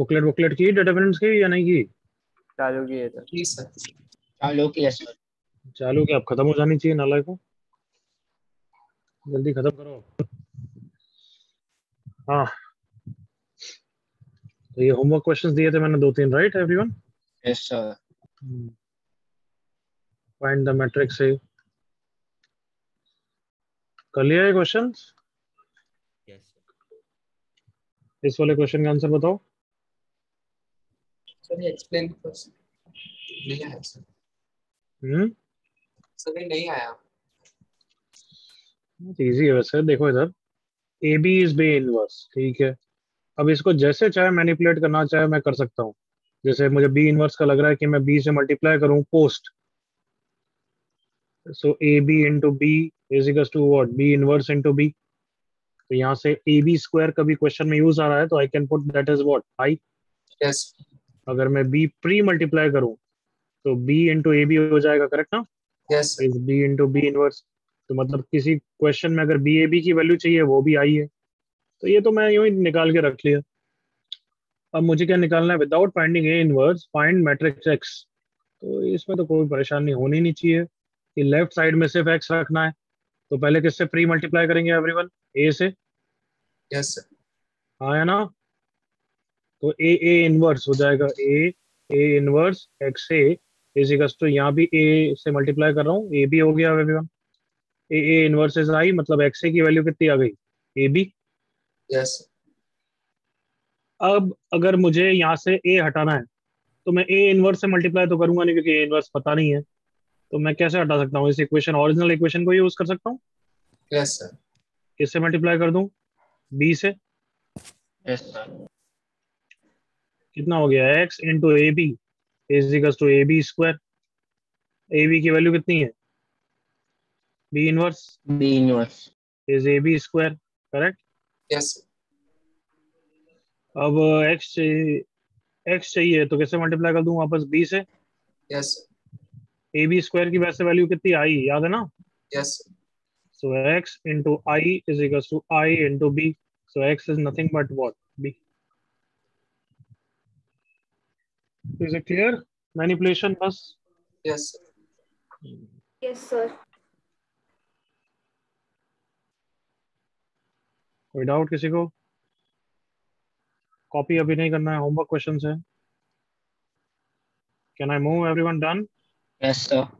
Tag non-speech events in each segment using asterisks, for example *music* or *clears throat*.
Booklet booklet की determinants की या नहीं की? चालू किए थे जी सर। चालू किया सर। चालू क्या अब खत्म हो जानी चाहिए नालाय को। जल्दी खत्म करो। हाँ। तो ये होमवर्क क्वेश्चंस दिए थे मैंने दो तीन right everyone yes sir find the matrix से। कर लिया ये क्वेश्चंस यस इस वाले क्वेश्चन का आंसर बताओ। सर एक्सप्लेन फ़र्स्ट नहीं आया सर। हम्म? सर नहीं आया। इजी है वैसे देखो इधर। A B is B inverse ठीक है। अब इसको जैसे चाहे मैनिपुलेट करना चाहे मैं कर सकता हूँ। जैसे मुझे बी इनवर्स का लग रहा है कि मैं बी से मल्टीप्लाई करूँ post so A B into B is equals to what B inverse into B तो यहाँ से ए बी स्क्वायर कभी क्वेश्चन में यूज़ आ रहा है तो I can put that is what I yes अगर मैं बी प्री मल्टीप्लाई करूँ तो बी इंटू ए बी हो जाएगा करेक्ट ना? Yes is B into B inverse तो मतलब किसी क्वेश्चन में अगर बी ए बी की वैल्यू चाहिए वो भी आई है। तो ये तो मैं यूँ ही निकाल के रख लिया। अब मुझे क्या निकालना है? Without finding A inverse find matrix X तो इसमें तो कोई परेशानी होनी नहीं चाहिए कि लेफ़्ट साइड में सिर्फ़ एक्स रखना है। तो पहले किससे प्री मल्टीप्लाई करेंगे एवरीवन ए से। यस सर हाँ है ना? तो ए ए इनवर्स हो जाएगा A A inverse X A is equals to यहाँ भी ए से मल्टीप्लाई कर रहा हूँ ए भी हो गया everyone A A inverse is I मतलब एक्स ए की वैल्यू कितनी आ गई? ए बी यस अब अगर मुझे यहाँ से ए हटाना है तो मैं ए इनवर्स से मल्टीप्लाई तो करूँगा नहीं क्योंकि ए इनवर्स पता नहीं है। तो मैं कैसे हटा सकता हूँ? इस इक्वेशन ओरिजिनल इक्वेशन को यूज़ कर सकता हूँ? यस सर किससे मल्टीप्लाई कर दूँ? बी से। यस सर कितना हो गया? X into A B is equal to A B square A B की वैल्यू कितनी है? B inverse B inverse is A B square correct yes अब एक्स चाहिए एक्स चाहिए तो कैसे मल्टीप्लाई कर दूँ वापस बी से? यस ए बी स्क्वायर की वैसे वैल्यू कितनी आई? याद है ना? Yes So x into i is equals to i into b. So x is nothing but what? b. Is it clear? Manipulation bus. sir. Yes, sir. कोई doubt किसी को copy अभी नहीं करना है होमवर्क क्वेश्चन है can I move everyone done yes sir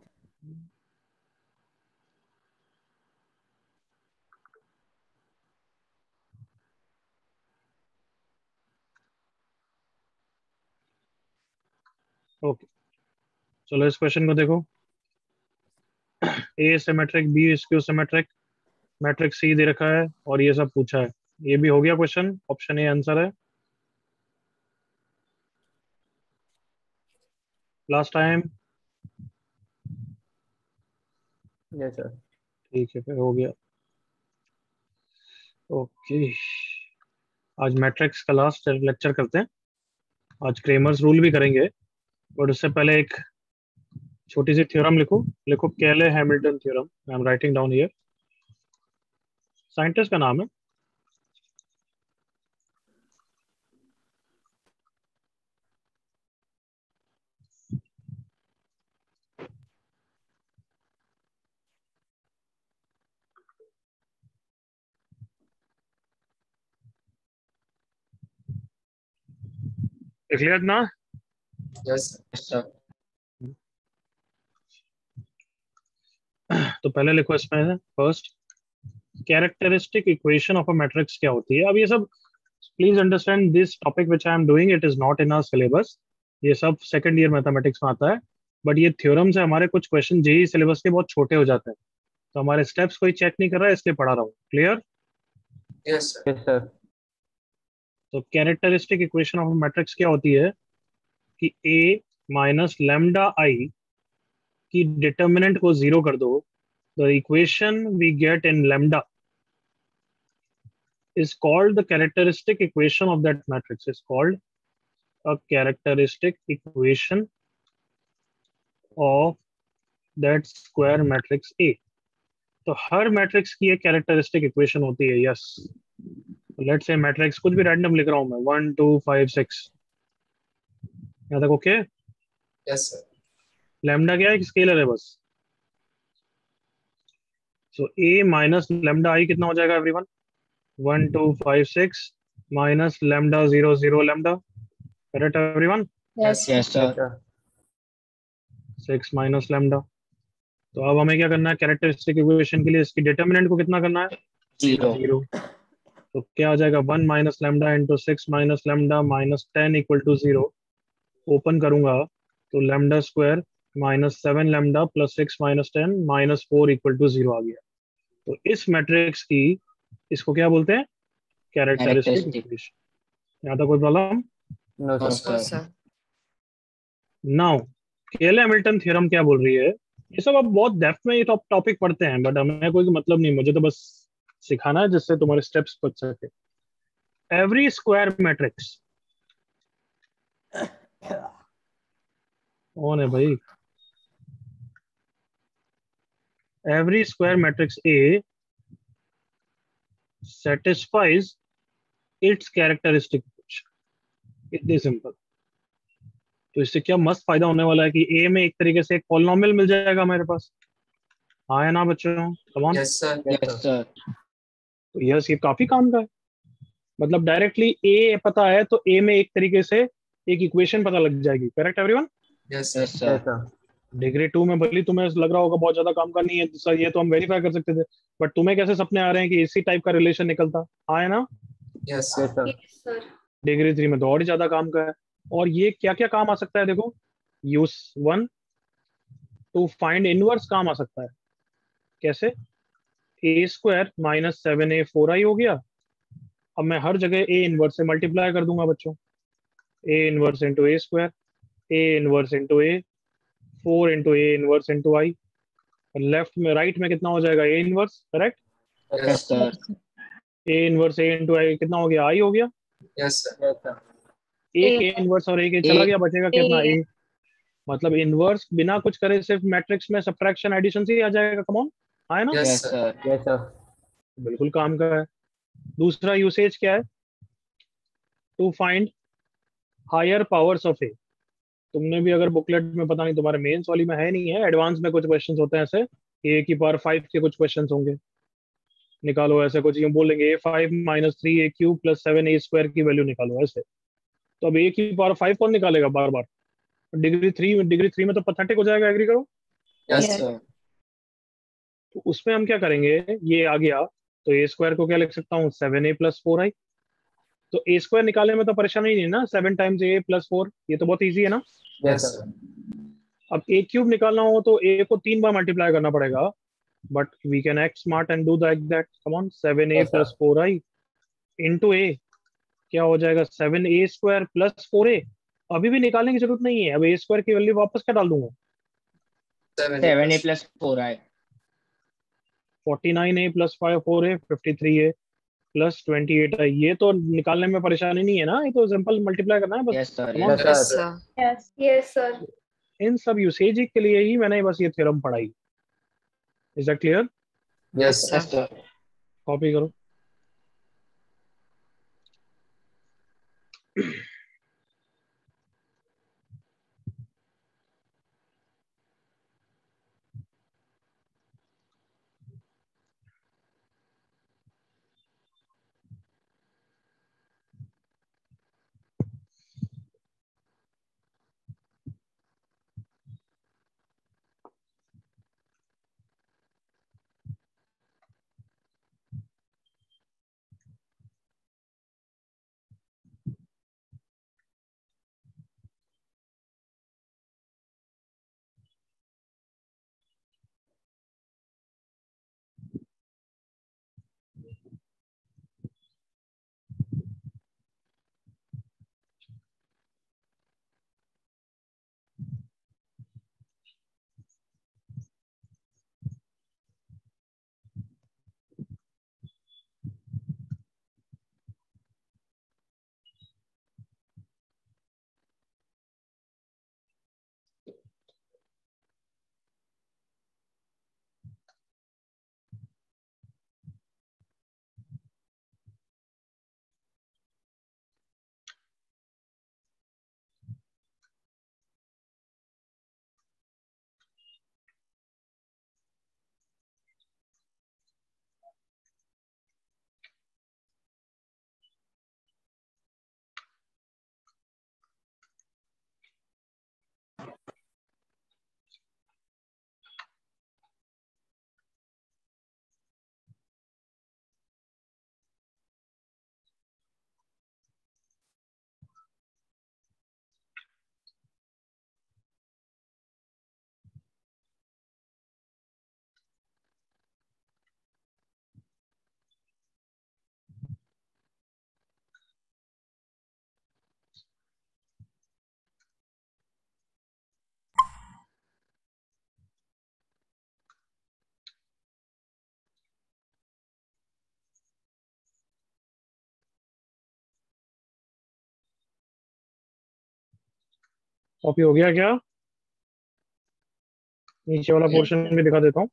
okay चलो इस क्वेश्चन को देखो। A symmetric B skew symmetric matrix C दे रखा है और ये सब पूछा है। ये भी हो गया क्वेश्चन ऑप्शन ए आंसर है। लास्ट टाइम यस सर ठीक है फिर हो गया। ओके आज मैट्रिक्स का लास्ट लेक्चर करते हैं। आज क्रेमर्स रूल भी करेंगे। बट उससे पहले एक छोटी सी थ्योरम लिखो। लिखो Cayley Hamilton theorem I am writing down here scientist का नाम है। ना? तो पहले लिखो इसमें first characteristic equation of a matrix क्या होती है? अब ये सब please understand this topic which I am doing it is not in our syllabus ये सब सेकंड ईयर मैथमेटिक्स में आता है बट ये थ्योरम से हमारे कुछ क्वेश्चन जेई सिलेबस के बहुत छोटे हो जाते हैं। तो हमारे स्टेप्स कोई चेक नहीं कर रहा है इसलिए पढ़ा रहा हूँ। क्लियर यस सर तो कैरेक्टरिस्टिक इक्वेशन ऑफ़ मैट्रिक्स क्या होती है? कि ए माइनस लेमडा आई की डिटर्मिनेंट को ज़ीरो कर दो the equation we get in lambda is called the characteristic equation of that matrix. Is called a characteristic equation of that square matrix A. तो हर मैट्रिक्स की एक कैरेक्टरिस्टिक इक्वेशन होती है यस लेट्स से मैट्रिक्स कुछ भी random लिख रहा हूँ मैं. वन टू फाइव सिक्स यहाँ तक ओके Yes, sir. लैम्डा क्या है? एक स्केलर है बस। सो ए माइनस लैम्डा आई कितना हो जाएगा everyone one two five six minus lambda zero zero lambda correct everyone Yes, Yes, Yes, sir. sir. Six minus lambda तो अब हमें क्या करना है? कैरेक्टरिस्टिक इक्वेशन के लिए इसकी डिटर्मिनेंट को कितना करना है? ज़ीरो तो क्या हो जाएगा? One minus lambda into six minus lambda minus ten equal to zero open करूँगा तो lambda square minus seven lambda plus six minus ten minus four equal to zero आ गया। तो इस मैट्रिक्स की इसको क्या बोलते हैं? कैरेक्टरिस्टिक इक्वेशन यहाँ तक कोई problem. Now Cayley Hamilton theorem क्या बोल रही है? ये सब अब बहुत डेप्थ में ये टॉपिक पढ़ते हैं बट हमें कोई मतलब नहीं मुझे तो बस सिखाना है जिससे तुम्हारे स्टेप्स बच सके। एवरी स्क्वायर मैट्रिक्स कौन है भाई every square matrix A satisfies its characteristic इतनी सिंपल तो इससे क्या मस्त फ़ायदा होने वाला है कि ए में एक तरीके से एक पॉलिनोमियल मिल जाएगा हमारे पास हाँ है ना बच्चों come on Yes, sir. Yes, Yes, sir. sir. तो यस ये काफ़ी काम का है मतलब डायरेक्टली ए पता है तो ए में एक तरीके से एक इक्वेशन पता लग जाएगी। Correct everyone. Yes, sir. Degree two में भले तुम्हें लग रहा होगा बहुत ज़्यादा काम का नहीं है सर ये तो हम वेरीफाई कर सकते थे। बट तुम्हें कैसे सपने आ रहे हैं कि इसी टाइप का रिलेशन निकलता? हाँ है ना. Yes, sir. डिग्री थ्री में तो और ज़्यादा काम का है। और ये क्या क्या काम आ सकता है देखो? Use one to find inverse काम आ सकता है। कैसे? A square minus seven A four I हो गया। अब मैं हर जगह ए इनवर्स से मल्टीप्लाई कर दूँगा बच्चों। A inverse into A square A inverse into A four into A inverse into I left में राइट में कितना हो जाएगा A inverse correct Yes, sir. A inverse A into I कितना हो गया आई हो गया Yes, sir. Yes, sir. एक A- ए इनवर्स और एक ए चला A- गया बचेगा कितना A- ए मतलब इनवर्स बिना कुछ करे सिर्फ़ मैट्रिक्स में सब्ट्रैक्शन एडिशन से ही आ जाएगा कम ऑन आए ना sir. sir. बिल्कुल काम का है दूसरा यूसेज क्या है to find higher powers of A तुमने भी अगर बुकलेट में पता नहीं तुम्हारे मेंस वाली में है नहीं है एडवांस में कुछ क्वेश्चन होते हैं ऐसे ए की पावर फाइव के कुछ क्वेश्चंस होंगे। निकालो ऐसे कुछ यूँ बोलेंगे A five minus three A cube plus seven A square की वैल्यू निकालो ऐसे। तो अब ए की पावर फाइव कौन निकालेगा बार बार डिग्री थ्री डिग्री थ्री में तो पथेटिक हो जाएगा एग्री करो? Yes. तो उसमें हम क्या करेंगे? ये आ गया तो ए स्क्वायर को क्या लिख सकता हूँ? Seven A plus four I तो ए स्क्वायर निकालने में तो परेशानी नहीं है ना? Seven times A plus four ये तो बहुत इजी है ना? Yes. अब ए क्यूब निकालना हो तो ए को तीन बार मल्टीप्लाई करना पड़ेगा। But we can act smart and do that come on seven A plus four I into A क्या हो जाएगा? Seven A square plus four A अभी भी निकालने की ज़रूरत नहीं है। अब ए स्क्वायर की वैल्यू वापस क्या डाल दूँगा? A yes. plus four I. Forty nine A plus five four A fifty three A plus twenty eight है ये तो निकालने में परेशानी नहीं है ना ये तो सिंपल मल्टीप्लाई करना है बस Yes, sir. Come on. Yes, Yes, Yes, sir. sir. Yes. Yes, sir. इन सब यूसेज के लिए ही मैंने बस ये थ्योरम पढ़ाई is that clear yes sir copy करो कॉपी हो गया क्या? नीचे वाला पोर्शन भी दिखा देता हूँ।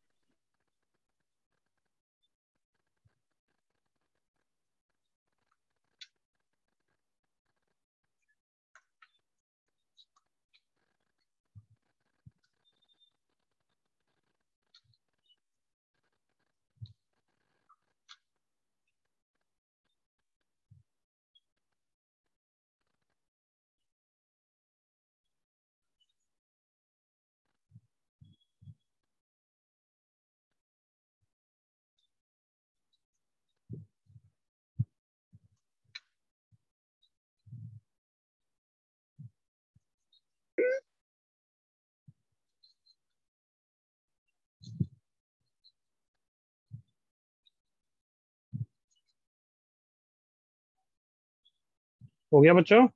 हो गया बच्चों.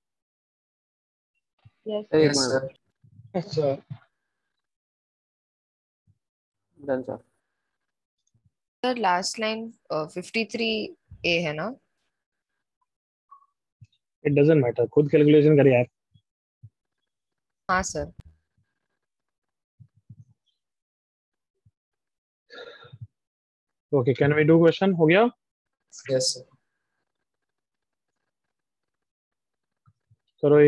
Done sir sir last line fifty three ए है ना? इट डजेंट मैटर खुद कैलकुलेशन कर यार हाँ sir okay can we do question हो गया? Yes, sir. करो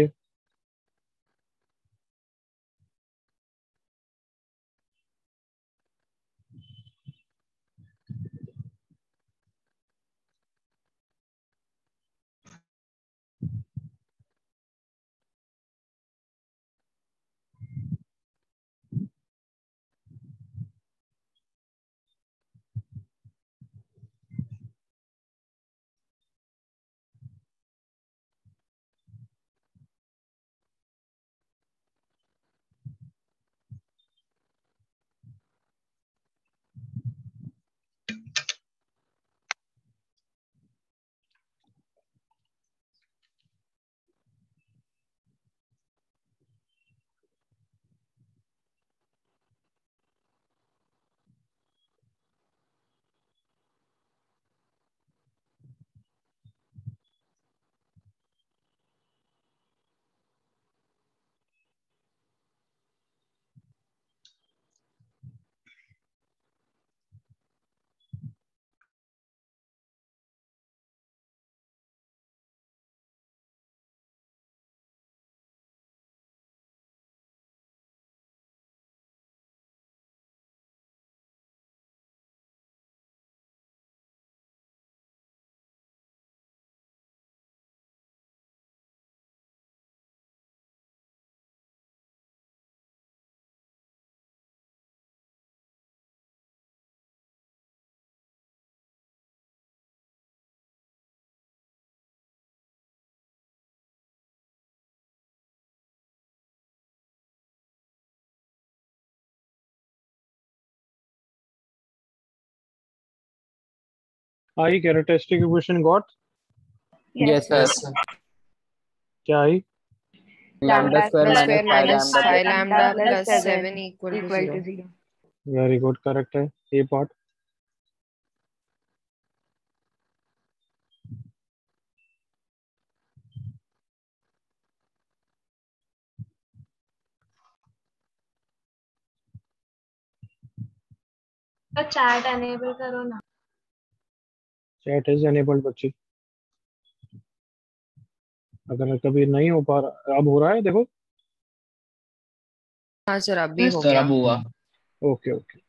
आई characteristic equation got? Yes sir Yes, sir. क्या I? Lambda square minus lambda lambda plus plus seven seven equal to Equal to zero zero. Very good correct है A part तो chat enable करो ना। Chat is enabled बच्ची। अगर कभी नहीं हो पा रहा अब हो रहा है देखो। हाँ सर अब भी हो sir. गया। अब हुआ। Okay okay.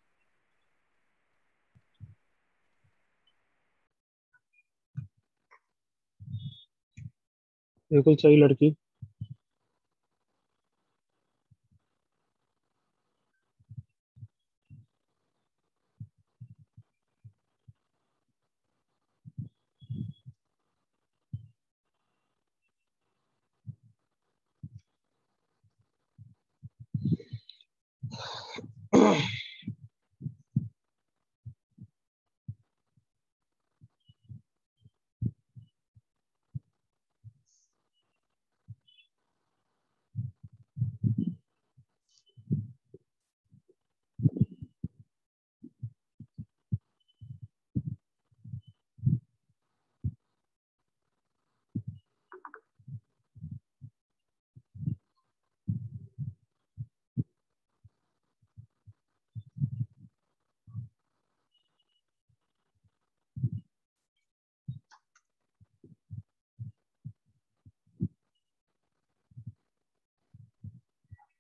बिल्कुल सही लड़की। Ugh. *clears throat*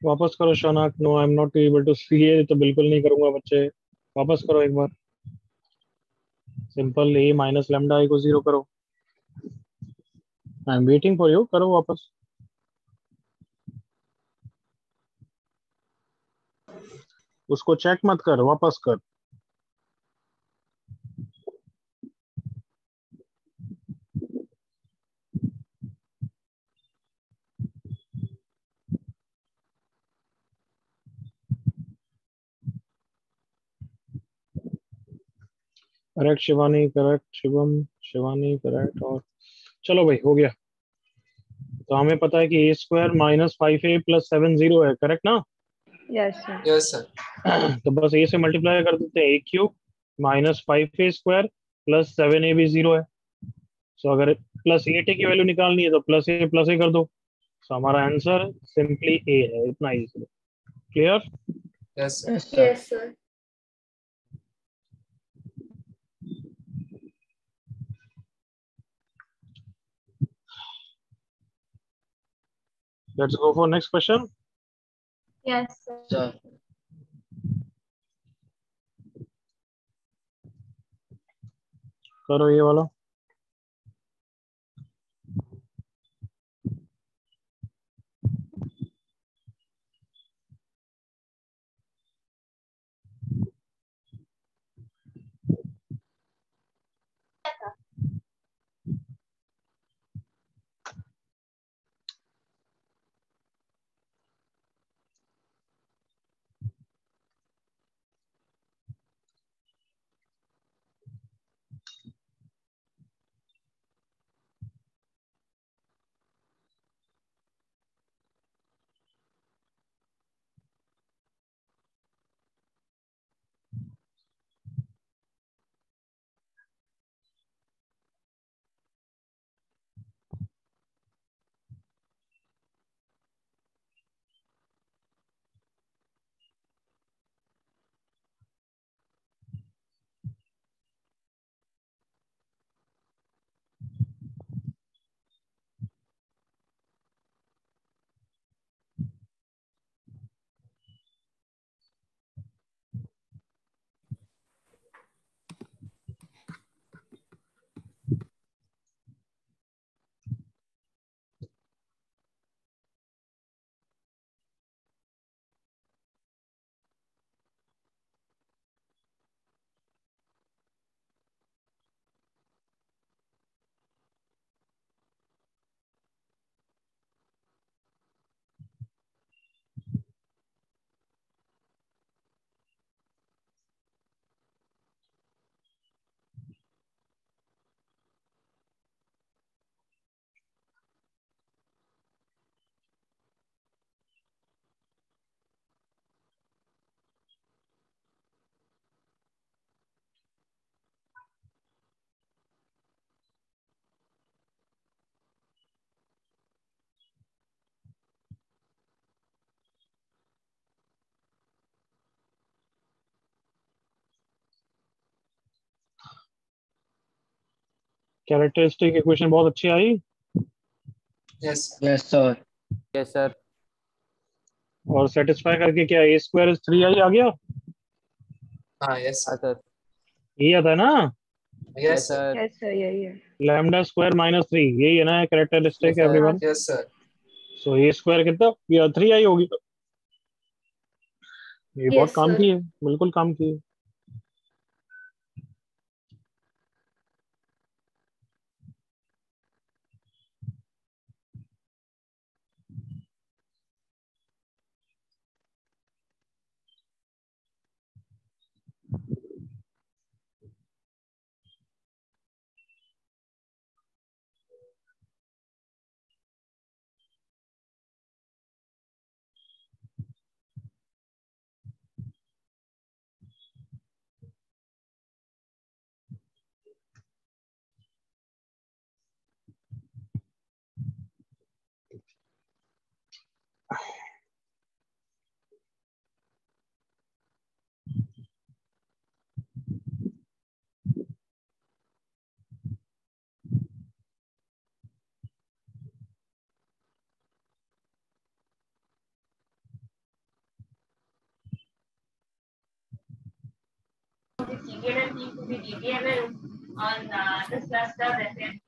वापस करो शनाक। No I am not able to see ये तो बिल्कुल नहीं करूँगा बच्चे। वापस करो एक बार। Simple A minus lambda I को ज़ीरो करो। I am waiting for you करो वापस। उसको चेक मत कर, वापस कर। Correct Shivani correct Shivam Shivani correct और चलो भाई हो गया। तो हमें पता है कि A square minus five A plus seven zero है करेक्ट ना? यस सर तो बस ए से मल्टीप्लाई कर देते हैं A cube minus five A square plus seven A भी ज़ीरो है। सो अगर प्लस एट ए की वैल्यू निकालनी है तो प्लस ए प्लस ए कर दो। सो हमारा आंसर सिंपली ए है इतना easy clear. Yes sir Let's go for next question yes sir Sir. करो ये वाला कैरेक्टरिस्टिक इक्वेशन बहुत अच्छी आई Yes, sir. Yes, sir. Yes, sir. और सेटिस्फाई करके क्या A square is three I आ गया yes, हाँ, sir. sir. ये आता है ना Yes, sir. यस सर यही है लैम्डा स्क्वायर माइनस थ्री यही है ना characteristic everyone Yes, sir. So A square कितना या थ्री आई होगी ये बहुत काम sir. की है बिल्कुल काम की है DBML on uh, this cluster, then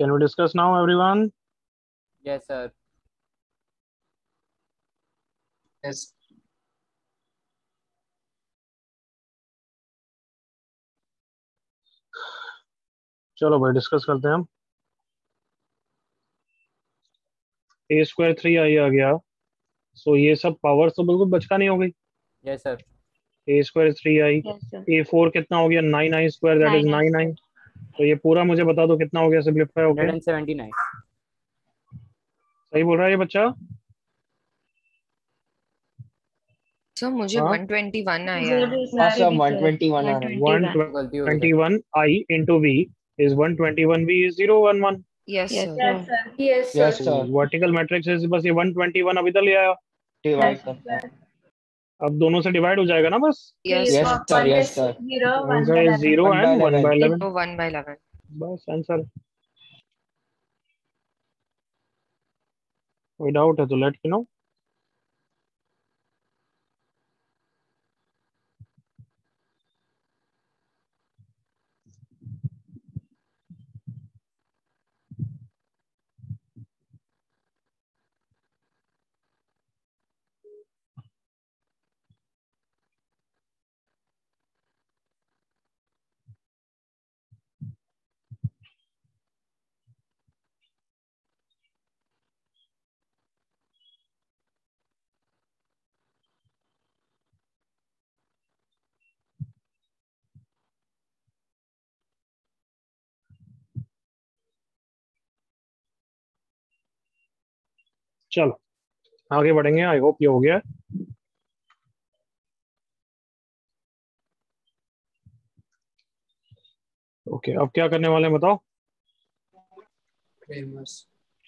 Can we discuss now, everyone? Yes, sir. Yes. चलो भाई डिस्कस करते हैं हम ए स्क्वायर थ्री आई आ गया सो ये सब पावर तो बिल्कुल बचका नहीं हो गई Yes, sir. A square three I A four कितना हो गया nine I square that is nine I तो ये पूरा मुझे बता दो कितना हो गया सिंप्लीफाई हो गया 179. सही बोल रहा है ये बच्चा? सर मुझे हाँ? 121 आया। है सर it is, sir. 121 आ रहा है 121 गलती हो गई। sir. i into v is 121 v is 011 yes Yes, sir yes sir. yes sir. Yes, sir. Vertical matrix is बस ये 121 अब इधर ले आया। Sir. अब दोनों से डिवाइड हो जाएगा ना बस? Yes sir yes is zero and one by eleven one by eleven बस आंसर कोई डाउट है तो लेट मी नो चलो आगे बढ़ेंगे आई होप ये हो गया। ओके okay, अब क्या करने वाले हैं बताओ.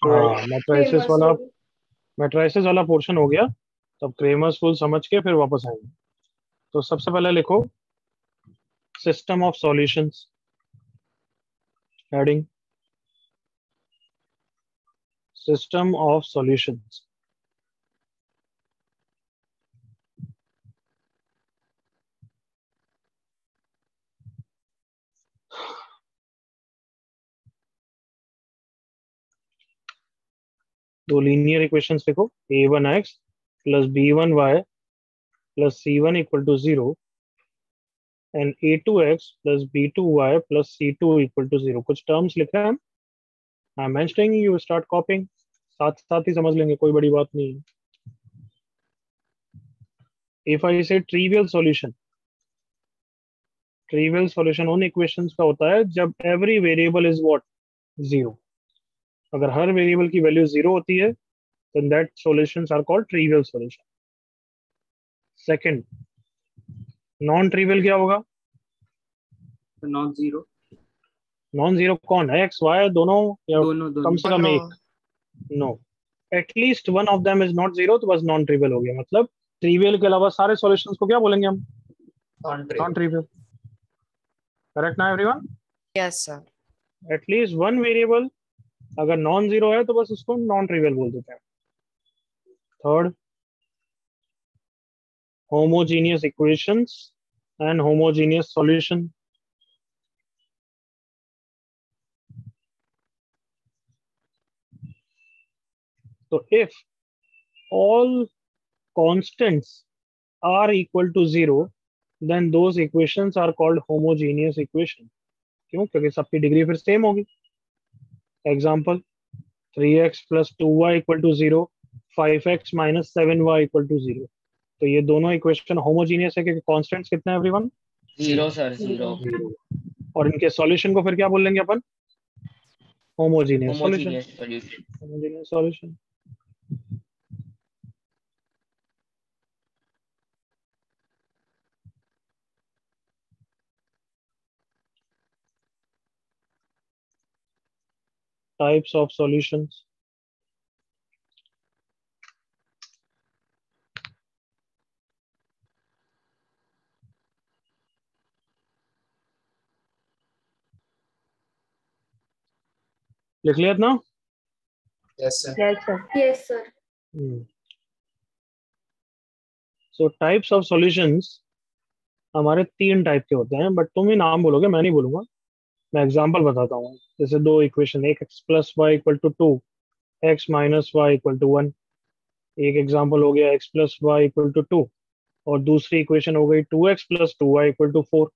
हाँ मैट्राइसिस वाला मेट्राइसिस वाला पोर्शन हो गया। तब क्रेमर्स फुल समझ के फिर वापस आएँगे। तो सबसे पहले लिखो system of solutions heading system of solutions दो लीनियर इक्वेशंस लिखो A one X plus B one Y plus c1 equal to 0 and a2x plus b2y plus c2 equal to 0 कुछ टर्म्स लिखे हैं I am mentioning you start copying साथ साथ ही समझ लेंगे, कोई बड़ी बात नहीं है। If I say trivial solution trivial solution उन इक्वेशंस का होता है जब every variable is what zero अगर हर वेरिएबल की वैल्यू ज़ीरो होती है then that solutions are called trivial solution second non trivial क्या होगा? नॉन ज़ीरो नॉन ज़ीरो कौन है एक्स वाई दोनों या दोनों कम से कम एक। No at least one of them is not zero तो बस नॉन ट्रिवियल हो गया। मतलब ट्रिवियल के अलावा सारे सॉल्यूशंस को क्या बोलेंगे हम? नॉन ट्रिवियल करेक्ट ना everyone yes sir at least one variable अगर नॉन ज़ीरो है तो बस उसको नॉन ट्रिवियल बोल देते हैं। Third homogeneous equations and homogeneous solution so if all constants are equal to zero then those equations are called homogeneous equation. क्यों? क्योंकि सबकी डिग्री फिर सेम होगी। Example three X plus two Y equal to zero five X minus seven Y equal to zero तो ये दोनों equation homogeneous है क्योंकि कॉन्स्टेंट्स कितने हैं एवरीवन ज़ीरो सर ज़ीरो और इनके सॉल्यूशन को फिर क्या बोल लेंगे अपन homogeneous solution homogeneous solution types of solutions लिख लिया ना Yes, sir. Yes, sir. Yes, sir. So types of solutions हमारे तीन टाइप के होते हैं बट तुम ही नाम बोलोगे मैं नहीं बोलूँगा मैं एग्जांपल बताता हूँ। जैसे दो इक्वेशन एक X plus Y equal to two X minus Y equal to one एक एग्ज़ाम्पल हो गया X plus Y equal to two और दूसरी इक्वेशन हो गई two X plus two Y equal to four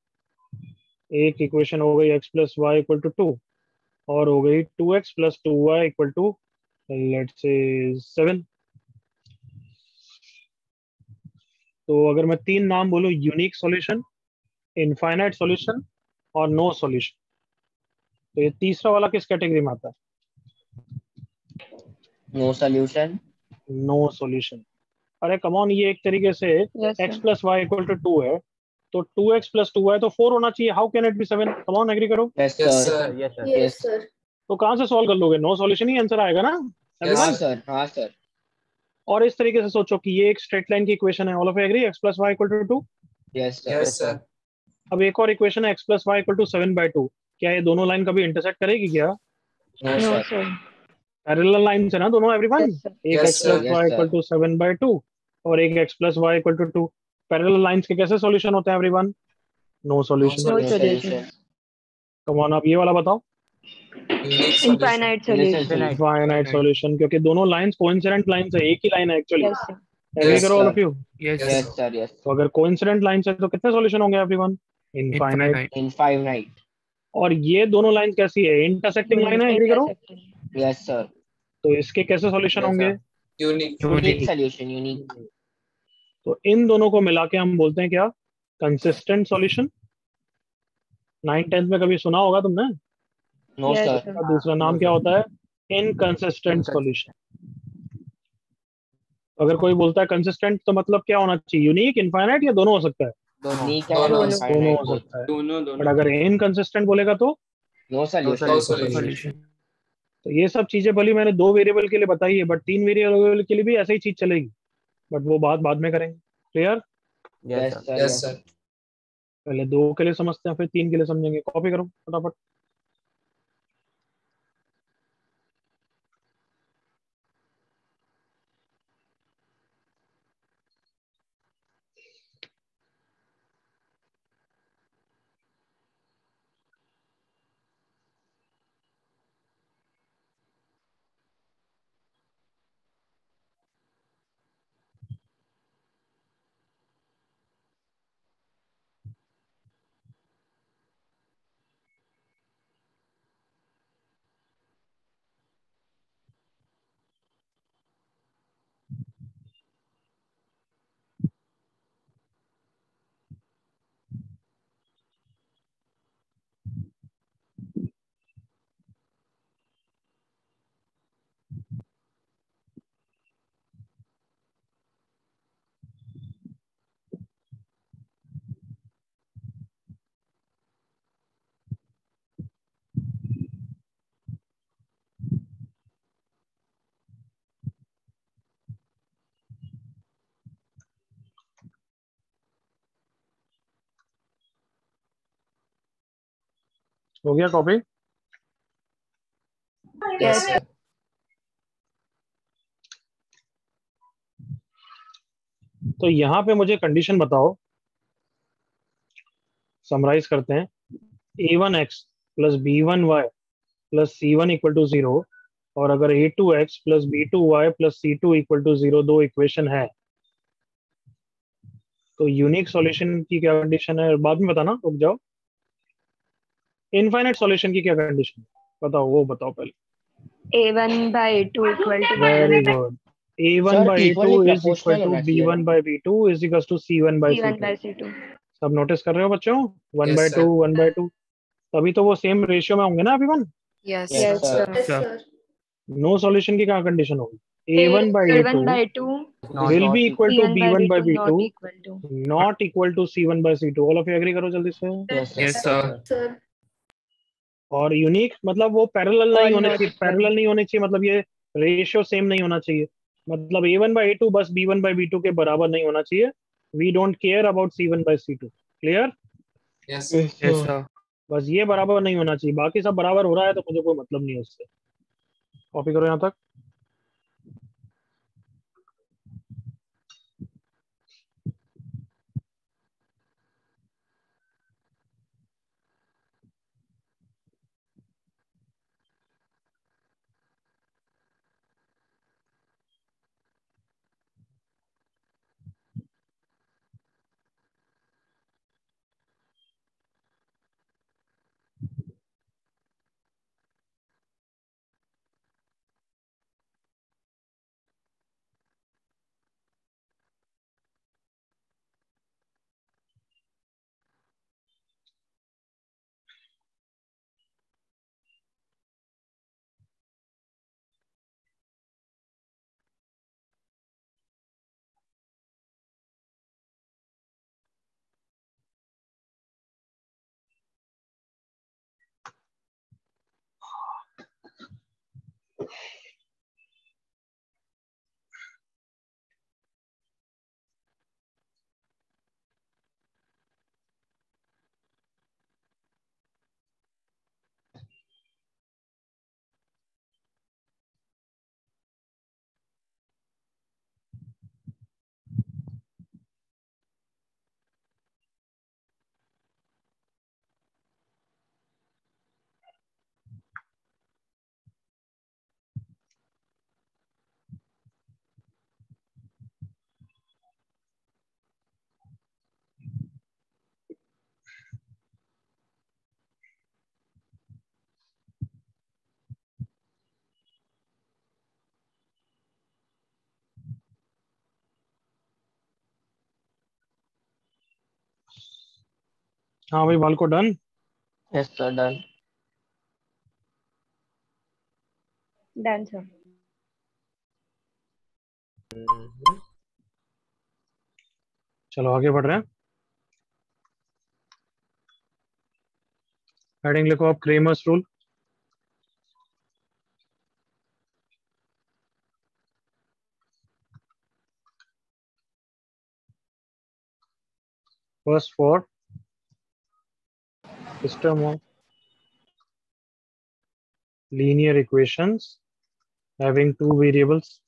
एक इक्वेशन हो गई X plus Y equal to two और हो गई two X plus two Y equal to let say seven तो अगर मैं तीन नाम बोलूँ यूनिक सॉल्यूशन इनफाइनाइट सॉल्यूशन और नो सॉल्यूशन तो ये तीसरा वाला किस कैटेगरी में आता है? नो सोल्यूशन नो सॉल्यूशन अरे कमॉन ये एक तरीके से X plus Y equal to two है। तो two X plus two Y तो फोर होना चाहिए। How can it be seven come agree agree. Yes sir sir. Yes, sir. Yes, sir. तो कहाँ से सॉल्व कर लोगे? नो सॉल्यूशन ही आंसर आएगा ना? Yes, हाँ सर हाँ सर और इस तरीके से सोचो कि ये एक स्ट्रेट लाइन की इक्वेशन है। All of agree X plus Y equal to two yes sir अब एक और इक्वेशन है X plus Y equal to seven by two क्या ये दोनों लाइन कभी इंटरसेक्ट करेगी क्या. पैरेलल लाइन है ना दोनों एवरीवन एक X. Plus Y. Equal to seven by two और एक X plus Y equal to two parallel lines के कैसे सॉल्यूशन होते हैं everyone no solution No no solution. Solution come on आप ये वाला बताओ। Unique solution. Infinite solution. Infinite. Finite solution क्योंकि दोनों लाइंस कोइंसिडेंट लाइंस है एक ही लाइन है एक्चुअली एग्री करो all of you yes sir yes तो अगर कोइंसिडेंट लाइंस है तो कितने सॉल्यूशन होंगे एवरीवन इनफाइनाइट इनफाइनाइट और ये दोनों लाइन कैसी है? इंटरसेक्टिंग लाइन है एग्री करो? यस सर तो इसके कैसे सॉल्यूशन Yes, होंगे. यूनिक सॉल्यूशन यूनिक तो इन दोनों को मिला के हम बोलते हैं क्या? कंसिस्टेंट सॉल्यूशन नाइन टेंथ में कभी सुना होगा तुमने? No sir sir. दूसरा नाम क्या होता है? इनकंसिस्टेंट सॉल्यूशन अगर कोई बोलता है कंसिस्टेंट तो मतलब क्या होना चाहिए? यूनिक इनफाइनाइट या दोनों हो सकता है? दोनों दोनों, दोनों हो। सकता है दोनों। अगर इनकंसिस्टेंट बोलेगा तो? No solution. solution. तो ये सब चीज़ें भली मैंने दो वेरिएबल के लिए बताई है बट तीन वेरिएबल के लिए भी ऐसे ही चीज़ चलेगी। बट वो बात बाद में करेंगे। क्लियर यस सर पहले दो के लिए समझते हैं फिर तीन के लिए समझेंगे। कॉपी करो फटाफट। हो गया कॉपी Yes, sir. तो यहाँ पे मुझे कंडीशन बताओ। समराइज करते हैं। A one X plus B one Y plus C one equal to zero और अगर A two X plus B two Y plus C two equal to zero दो इक्वेशन है। तो यूनिक सॉल्यूशन की क्या कंडीशन है? बाद में बताना रुक जाओ। इनफाइनाइट सॉल्यूशन की क्या कंडीशन बताओ वो बताओ पहले। A1 by a2 very good very good. A1 Sir, by a2 is equal to b1 by b2 is equals to c1 by, c2. by c2 सब नोटिस कर रहे हो बच्चों? 1 yes, by 2 1 by तभी तो वो सेम रेशियो में होंगे ना अभी वन? नो सॉल्यूशन की क्या कंडीशन होगी? A one by two will a1 by a2 will be equal to to not equal to C one by C two all of you agree करो जल्दी से? और यूनिक मतलब वो पैरल नहीं होने चाहिए. पैरेलल नहीं होने चाहिए मतलब ये रेशियो सेम नहीं होना चाहिए। मतलब a1 by a2 बस b1 by b2 के बराबर नहीं होना चाहिए। We don't care about C one by C two clear बस ये बराबर नहीं होना चाहिए। बाकी सब बराबर हो रहा है तो मुझे कोई मतलब नहीं है उससे। कॉपी करो यहाँ तक। हाँ भाई बाल को done Yes, sir. Done. Done, sir. चलो आगे बढ़ रहे हैं हेडिंग लिखो आप Cramer's rule first for system of linear equations having two variables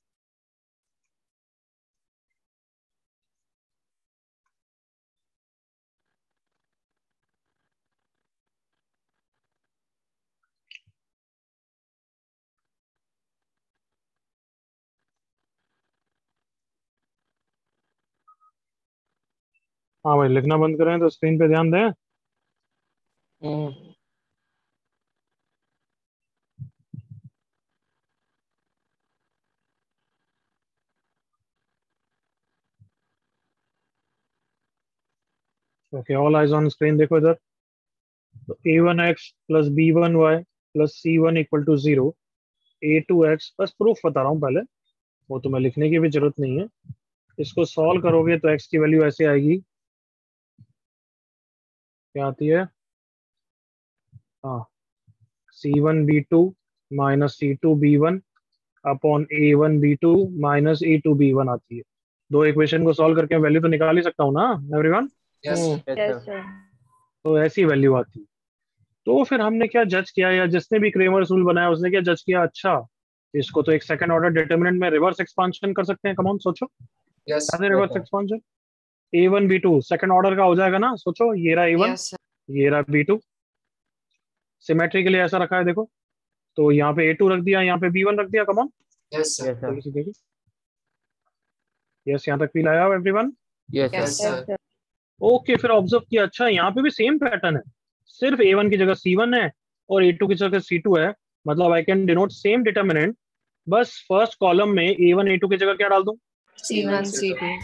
हाँ भाई लिखना बंद करें तो स्क्रीन पे ध्यान दें okay all eyes on screen देखो इधर। तो A one X plus B one Y plus C one equal to zero A two X बस प्रूफ बता रहा हूँ पहले। वो तुम्हें लिखने की भी ज़रूरत नहीं है। इसको सॉल्व करोगे तो एक्स की वैल्यू ऐसे आएगी। क्या आती हाँ? C one B two minus C two B one upon A one B two minus A two B one आती है दो इक्वेशन को सॉल्व करके वैल्यू तो निकाल ही सकता हूँ ना एवरीवन. Mm. Sir. तो ऐसी वैल्यू आती है तो फिर हमने क्या जज किया या जिसने भी क्रेमर्स रूल बनाया उसने क्या जज किया अच्छा इसको तो एक सेकंड ऑर्डर डिटर्मिनेंट में रिवर्स एक्सपांशन कर सकते हैं कमॉन सोचो Yes. Reverse. Expansion A one B two second order का हो जाएगा ना सोचो ये रहा ए वन Yes, ये रहा बी टू सिमेट्री के लिए ऐसा रखा है देखो। तो यहाँ पे ए टू रख दिया यहाँ पे बी वन रख दिया कमॉन sir. देखिए यस यहाँ तक फील आया एवरीवन sir. sir. ओके फिर ऑब्ज़र्व किया। अच्छा यहाँ पे भी सेम पैटर्न है। सिर्फ़ ए वन की जगह सी वन है और ए टू की जगह सी टू है। मतलब I can denote same determinant बस फ़र्स्ट कॉलम में ए वन ए टू की जगह क्या डाल दूँ? C1, C2.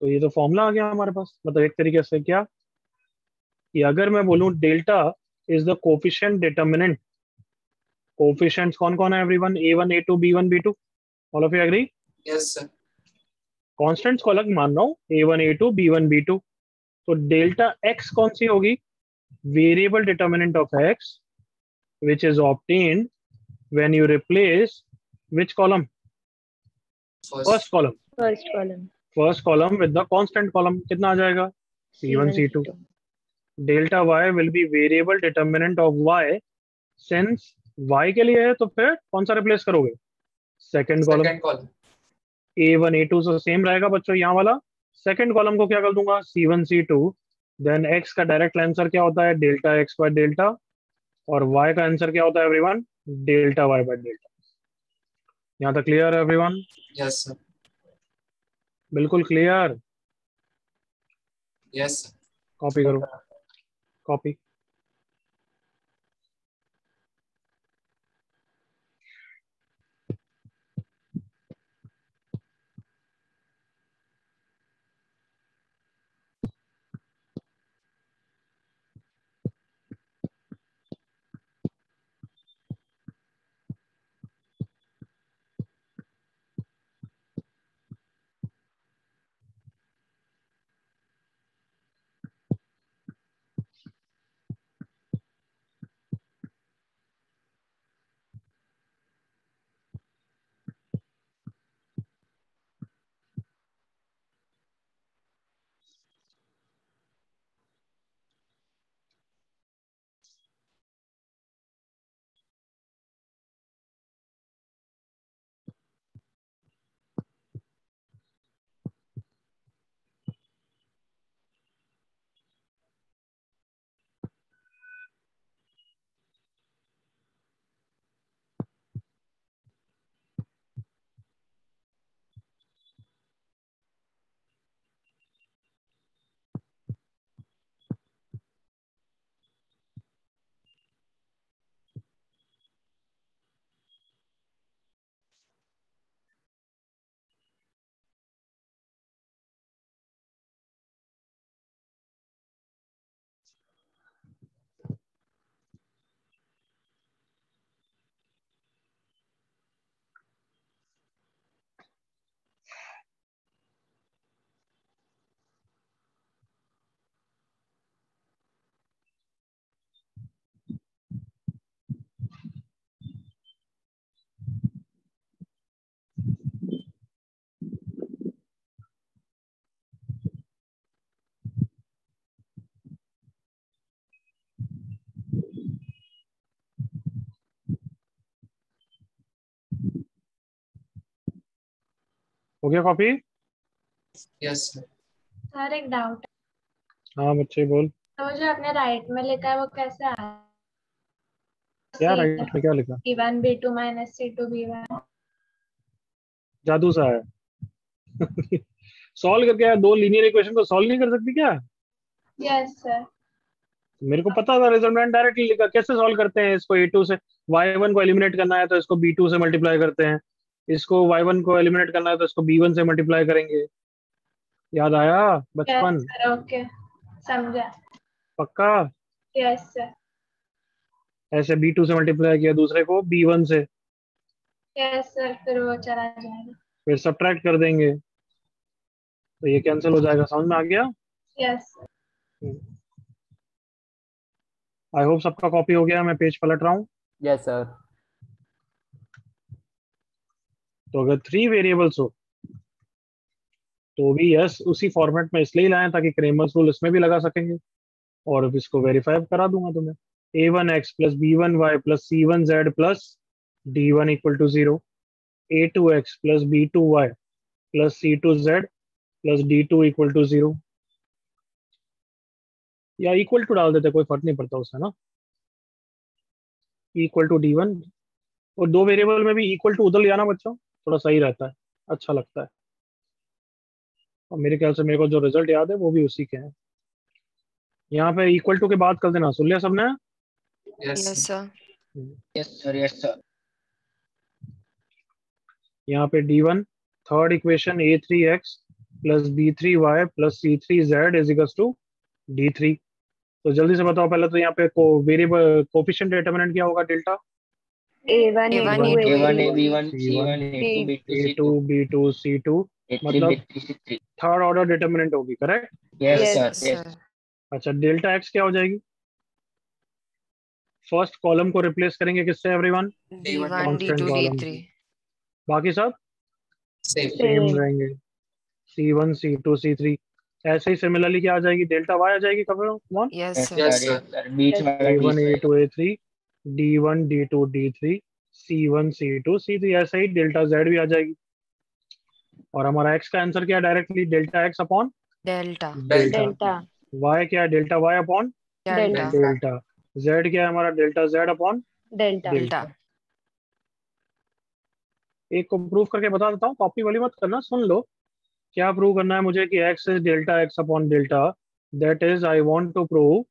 तो ये तो फॉर्मूला आ गया हमारे पास। मतलब एक तरीके से क्या? कि अगर मैं बोलूँ delta is the coefficient determinant coefficients कौन कौन है everyone A one A two B one B two all of you agree Yes, sir. Constants को अलग मान रहा हूँ। A one A two B one B two तो डेल्टा एक्स कौन सी होगी? Variable determinant of X which is obtained when you replace which column First. First column First column. First column with the constant column कितना आ जाएगा? C1, C2. Delta Y will be variable determinant of Y since Y के लिए है तो फिर कौन सा रिप्लेस करोगे? Second column A one A two same रहेगा बच्चों यहाँ वाला। सेकंड कॉलम को क्या कर दूँगा? C one C two then X का डायरेक्ट आंसर क्या होता है? Delta X by delta. और वाई का आंसर क्या होता है everyone delta Y by delta. यहाँ तक क्लियर है एवरीवन Yes, sir. बिल्कुल क्लियर Yes, कॉपी करो। कॉपी हो गया कॉपी sir. सर एक डाउट हाँ बच्चे बोल। तो जो आपने राइट में लिखा है वो कैसे आ क्या राइट में क्या लिखा? B one B two minus C two B one जादू सा है। सॉल्व करके दो लीनियर इक्वेशन को सॉल्व नहीं कर सकती क्या? यस सर मेरे को पता था रिजल्टेंट डायरेक्टली लिखा। कैसे सॉल्व करते हैं इसको ए टू से? वाई वन को एलिमिनेट करना है तो इसको बी टू से मल्टीप्लाई करते हैं। इसको वाई वन को एलिमिनेट करना है तो इसको बी वन से मल्टीप्लाई करेंगे। याद आया? बचपन। सर ओके समझा। पक्का? यस सर ऐसे बी टू से मल्टीप्लाई किया दूसरे को बी वन से। यस सर फिर वो चला जाएगा। फिर सब्ट्रैक्ट कर देंगे। तो ये कैंसिल हो जाएगा। समझ में आ गया? यस आई होप सबका कॉपी हो गया। मैं पेज पलट रहा हूँ। Yes, sir. तो अगर थ्री वेरिएबल्स हो तो भी यस उसी फॉर्मेट में इसलिए लाए ताकि क्रेमर्स रूल इसमें भी लगा सकेंगे। और अब इसको वेरीफाई करा दूँगा तुम्हें। A one X plus B one Y plus C one Z plus D one equal to zero A two X plus B two Y plus C two Z plus D two equal to zero या equal to डाल देते, कोई फ़र्क नहीं पड़ता उससे ना। Equal to D one और दो वेरिएबल में भी इक्वल टू उधर ले आना बच्चों। थोड़ा सही रहता है अच्छा लगता है और मेरे ख्याल से मेरे को जो रिज़ल्ट याद है वो भी उसी के हैं यहाँ पे इक्वल टू के बाद कर देना सुन लिया सबने Yes, Yes, sir. sir. Yes, sir. यहाँ पे D one third equation A three X plus B three Y plus C three Z is equal to D three तो जल्दी से बताओ पहले तो यहाँ पे को वेरिएबल कोफिशिएंट डिटरमिनेंट क्या होगा delta A1, A1, A2, A1, A1, C1, A2, B2, A C2, two B two C two मतलब- थर्ड ऑर्डर डिटरमिनेंट होगी करेक्ट Yes. sir. अच्छा डेल्टा एक्स क्या हो जाएगी? फ़र्स्ट कॉलम को रिप्लेस करेंगे किससे everyone D1, constant D2, column. D3. बाकी सब? सेम रहेंगे। C one C two C three ऐसे ही सिमिलरली क्या आ जाएगी? डेल्टा वाई आ जाएगी कब. बीच. वाला A one A two A three D one D two D three C one C two C three ऐसा ही डेल्टा जेड भी आ जाएगी। और हमारा एक्स का आंसर क्या है directly delta X upon. Delta. Delta. Y क्या delta Y upon. Delta. Z क्या है हमारा? Delta Z upon Delta. Delta. एक को प्रूव करके बता देता हूँ कॉपी वाली मत करना सुन लो। क्या प्रूव करना है मुझे कि X is delta X upon delta? That is I want to prove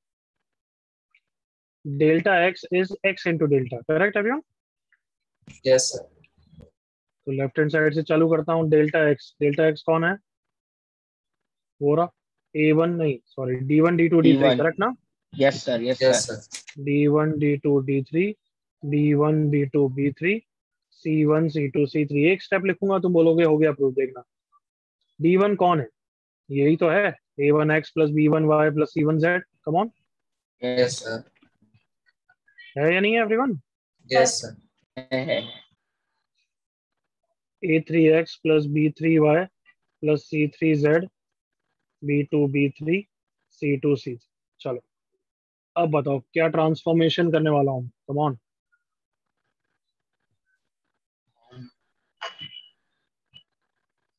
delta X is X into delta correct everyone Yes, sir. तो लेफ़्ट हैंड साइड से चालू करता हूँ डेल्टा एक्स डेल्टा एक्स कौन है वो रहा ए वन नहीं sorry D one D two D three D1. Correct ना Yes, sir. Yes, Yes, sir. sir. D one D two D three B one B two B three C one C two C three एक step लिखूँगा तुम बोलोगे हो गया proof देखना D one कौन है यही तो है A one X plus B one Y plus C one Z come on Yes, sir. है या नहीं है एवरीवन Yes, sir. है. A three X plus B three Y plus C three Z B two B three C two C चलो अब बताओ क्या transformation करने वाला हूँ come on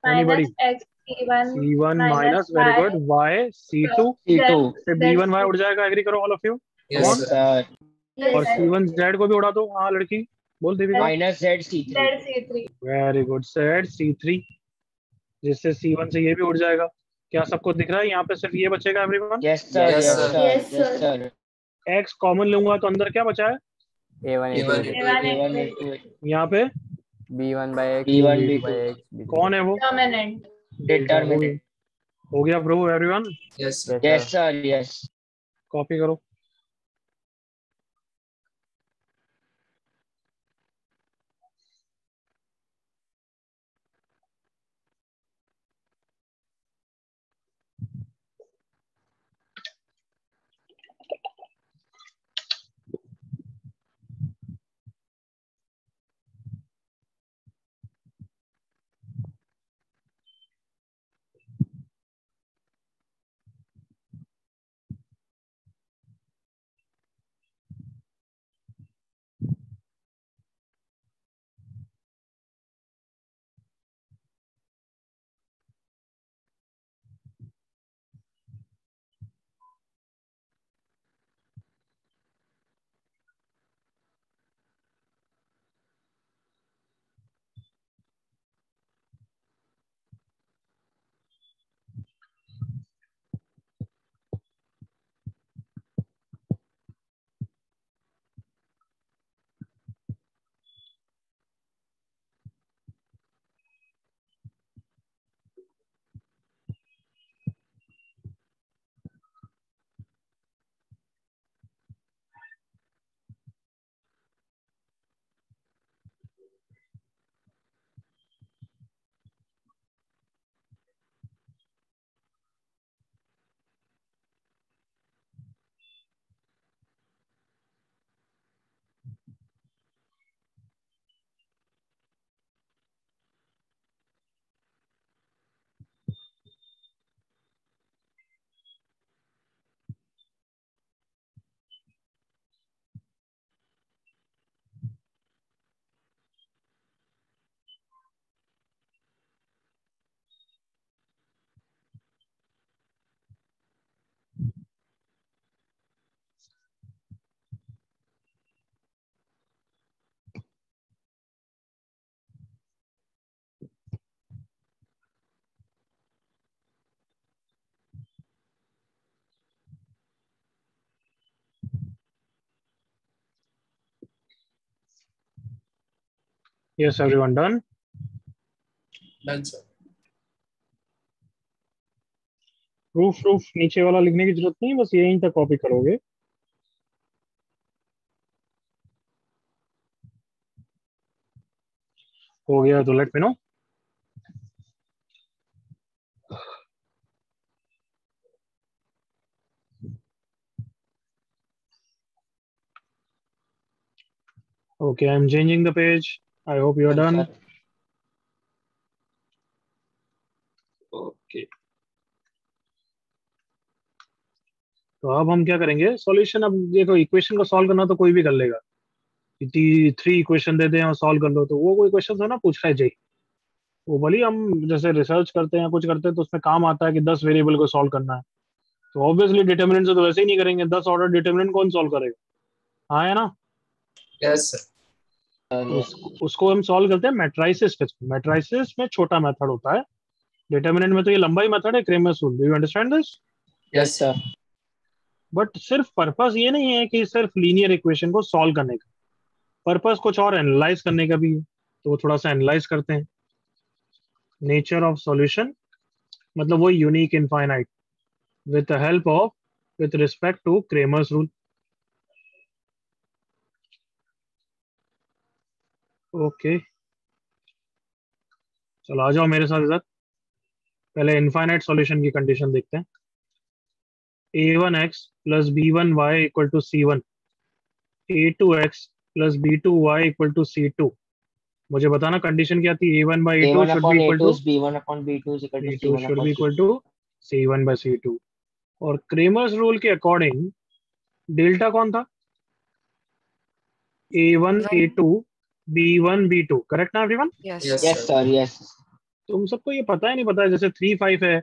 Anybody? minus c1 C one Minus minus very Y. Good Y C two C2. से B one Y उड़ जाएगा एग्री करो all of you Yes, sir. और सी वन जेड को भी उड़ा दो हाँ लड़की बोल देवी Minus Z C3. c3 very good C three जिससे सी वन से ये भी उड़ जाएगा क्या सबको दिख रहा है यहाँ पे सिर्फ़ ये बचेगा everyone Yes, sir. Yes, Yes, sir. sir. Yes, Yes, sir. sir. X common लूँगा तो अंदर क्या बचा है A1, A1, A2, A1, A1, A2. A2. यहाँ पे B1 by X, B1, B2 B2. by X, कौन है वो determinant Determinant. हो गया prove everyone Yes, sir. Yes, Yes, sir. sir. Yes. Copy करो Yes, everyone done? Done, sir. Proof proof नीचे वाला लिखने की ज़रूरत नहीं बस यहीं तक कॉपी करोगे हो गया तो let me know Okay, I'm changing the page. I hope you're Done, done. sir. Okay तो अब हम क्या करेंगे? सॉल्यूशन अब देखो इक्वेशन को सॉल्व करना तो कोई भी कर लेगा। थ्री इक्वेशन दे दें और सॉल्व कर लो तो वो कोई क्वेश्चन है ना पूछ रहा है जय वो भले हम जैसे रिसर्च करते हैं कुछ करते हैं तो उसमें काम आता है कि दस वेरिएबल को सॉल्व करना है। तो ऑब्वियसली डिटर्मिनेंट से तो वैसे ही नहीं करेंगे दस ऑर्डर डिटर्मिनेंट कौन सॉल्व करेगा? हाँ है ना? Yes, sir. Sir, उसको हम सॉल्व करते हैं मैट्राइसिस टेस्ट मैट्राइसिस में छोटा मेथड होता है। डिटर्मिनेंट में तो ये लंबा ही मेथड है Cramer's rule do you understand this Yes, sir. But सिर्फ़ पर्पस ये नहीं है कि सिर्फ़ लीनियर इक्वेशन को सॉल्व करने का। पर्पस कुछ और एनालाइज करने का भी है तो वो थोड़ा सा एनालाइज करते हैं। नेचर ऑफ़ सॉल्यूशन मतलब वो unique infinite with the help of with respect to Cramer's rule okay. चलो आ जाओ मेरे साथ इधर। पहले इनफाइनाइट सॉल्यूशन की कंडीशन देखते हैं। A one X plus B one Y equal to C one A two X plus B two Y equal to C two मुझे बताना कंडीशन क्या थी? A one by A two should be equal A2 two is B1 upon B2 is equal to B two should be equal to C one by C two और Cramer's rule के according delta कौन था? A one A two B one B two correct ना everyone Yes. Yes. Yes, sir. Yes. तुम सबको ये पता है नहीं पता है जैसे थ्री फाइव है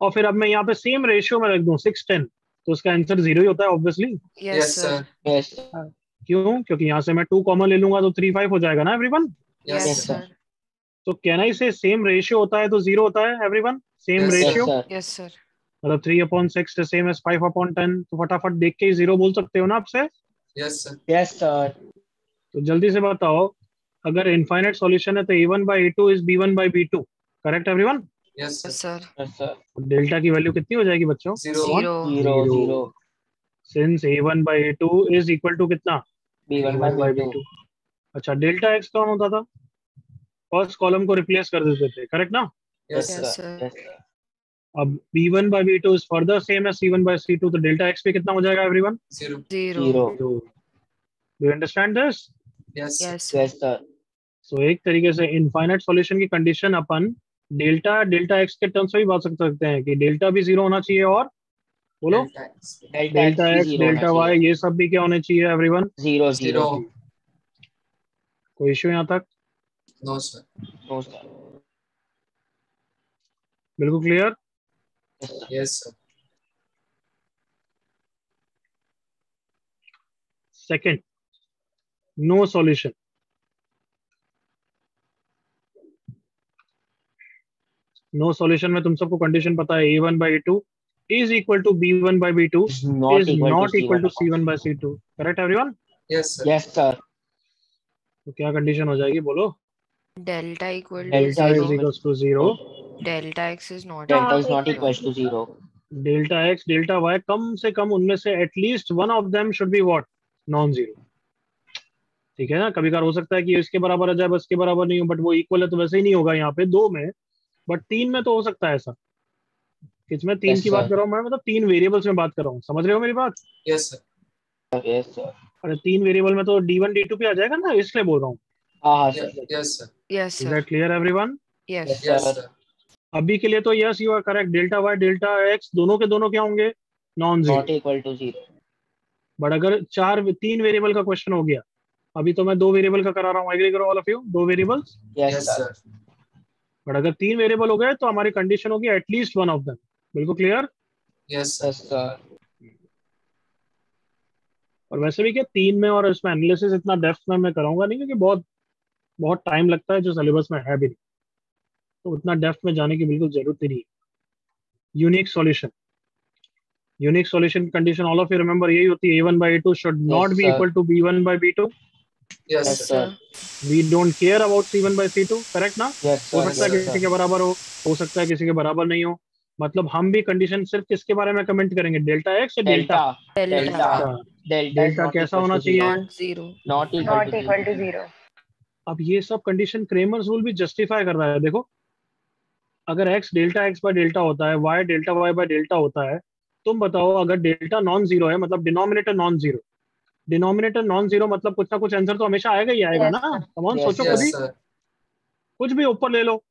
और फिर अब मैं यहाँ पे सेम रेशियो में रख दूँ सिक्स टेन तो उसका आंसर ज़ीरो ही होता है obviously Yes, Yes, sir. sir. क्यों क्योंकि यहाँ से मैं टू कॉमन ले लूँगा तो थ्री फाइव हो जाएगा ना एवरीवन Yes, Yes, sir. तो कहना ही से सेम रेशियो होता है तो ज़ीरो होता है everyone same ratio sir. Yes, sir. मतलब three upon six same as five upon ten तो फटाफट देख के ही ज़ीरो बोल सकते हो ना आपसे Yes, sir. Yes, sir. तो जल्दी से बताओ अगर इनफाइनाइट सॉल्यूशन है तो A one by A two is B one by B two correct sir. Yes, sir. Delta की वैल्यू कितनी हो जाएगी बच्चों. Since A one by A two is equal to कितना B1 by by B2. B2. अच्छा delta X कौन होता था फ़र्स्ट कॉलम को रिप्लेस कर देते थे करेक्ट ना Yes, Yes, sir. sir. Yes, sir. अब b1 by b2 is further same as c1 by c2 तो डेल्टा एक्स पे कितना हो जाएगा everyone Zero. Zero. Zero. Do you understand this Yes, sir. Yes, so एक तरीके से इनफाइनाइट सॉल्यूशन की कंडीशन अपन डेल्टा डेल्टा एक्स के टर्म्स में भी बात कर सकते हैं कि डेल्टा भी ज़ीरो होना चाहिए और बोलो? डेल्टा एक्स डेल्टा वाई ये सब भी क्या होने चाहिए एवरीवन ज़ीरो Zero. कोई इश्यू यहाँ तक. बिल्कुल clear sir. Second no solution no solution में तुम सबको कंडीशन पता है A one by two is equal to B one by B two Is not is equal not to equal to C1 C1 by C2. Correct everyone? Yes, sir. Yes, sir. तो क्या condition हो जाएगी बोलो Delta equal Delta delta is is. Equals to zero Delta x is not. Delta is equal not to equal to zero. Delta X delta Y कम से कम उनमें से at least one of them should be what non zero ठीक है ना कभी कभार हो सकता है कि इसके बराबर आ जाए बस के बराबर नहीं हो बट वो इक्वल है तो वैसे ही नहीं होगा यहाँ पे दो में बट तीन में तो हो सकता है ऐसा किसमें तीन Yes, की sir. बात कर रहा हूँ मैं मतलब तीन वेरिएबल्स में बात कर रहा हूँ समझ रहे हो मेरी बात Yes, sir. Yes, sir. अरे तीन वेरिएबल में तो डी वन डी टू पे आ जाएगा ना इसलिए बोल रहा हूँ हाँ हाँ Yes, sir yes, sir. Yes, is sir. That clear everyone Sir. sir. अभी के लिए तो yes you are correct delta Y delta X दोनों के दोनों क्या होंगे non zero two zero but अगर चार तीन वेरिएबल का क्वेश्चन हो गया अभी तो मैं दो वेरिएबल का करा रहा हूँ एग्री करो ऑल ऑफ़ यू दो वेरिएबल्स यस सर. बट अगर तीन वेरिएबल हो गए तो हमारी कंडीशन होगी at least one of them बिल्कुल क्लियर यस सर और वैसे भी क्या तीन में और इसमें एनालिसिस इतना डेप्थ में मैं कराऊँगा नहीं क्योंकि बहुत बहुत टाइम लगता है जो सिलेबस में है भी नहीं। तो उतना डेप्थ में जाने की बिल्कुल ज़रूरत ही नहीं है। Unique solution unique solution condition all of you remember यही होती है A one by two should not be equal to B one by B two Yes, Yes, sir. sir. We don't care about C one by C two correct ना Yes, हो sir. सकता है Yes, किसी sir. के बराबर हो हो सकता है किसी के बराबर नहीं हो। मतलब हम भी कंडीशन सिर्फ़ किसके बारे में कमेंट करेंगे? डेल्टा एक्स या डेल्टा? डेल्टा। डेल्टा। कैसा होना चाहिए? अब ये सब कंडीशन क्रेमर्स रूल भी जस्टिफाई कर रहा है। देखो अगर X delta X by delta होता है Y delta Y by delta होता है तुम बताओ अगर डेल्टा नॉन ज़ीरो है मतलब denominator non zero denominator non zero मतलब कुछ ना कुछ आंसर तो हमेशा आएगा ही आएगा ना. कमॉन सोचो कभी कुछ भी ऊपर ले लो।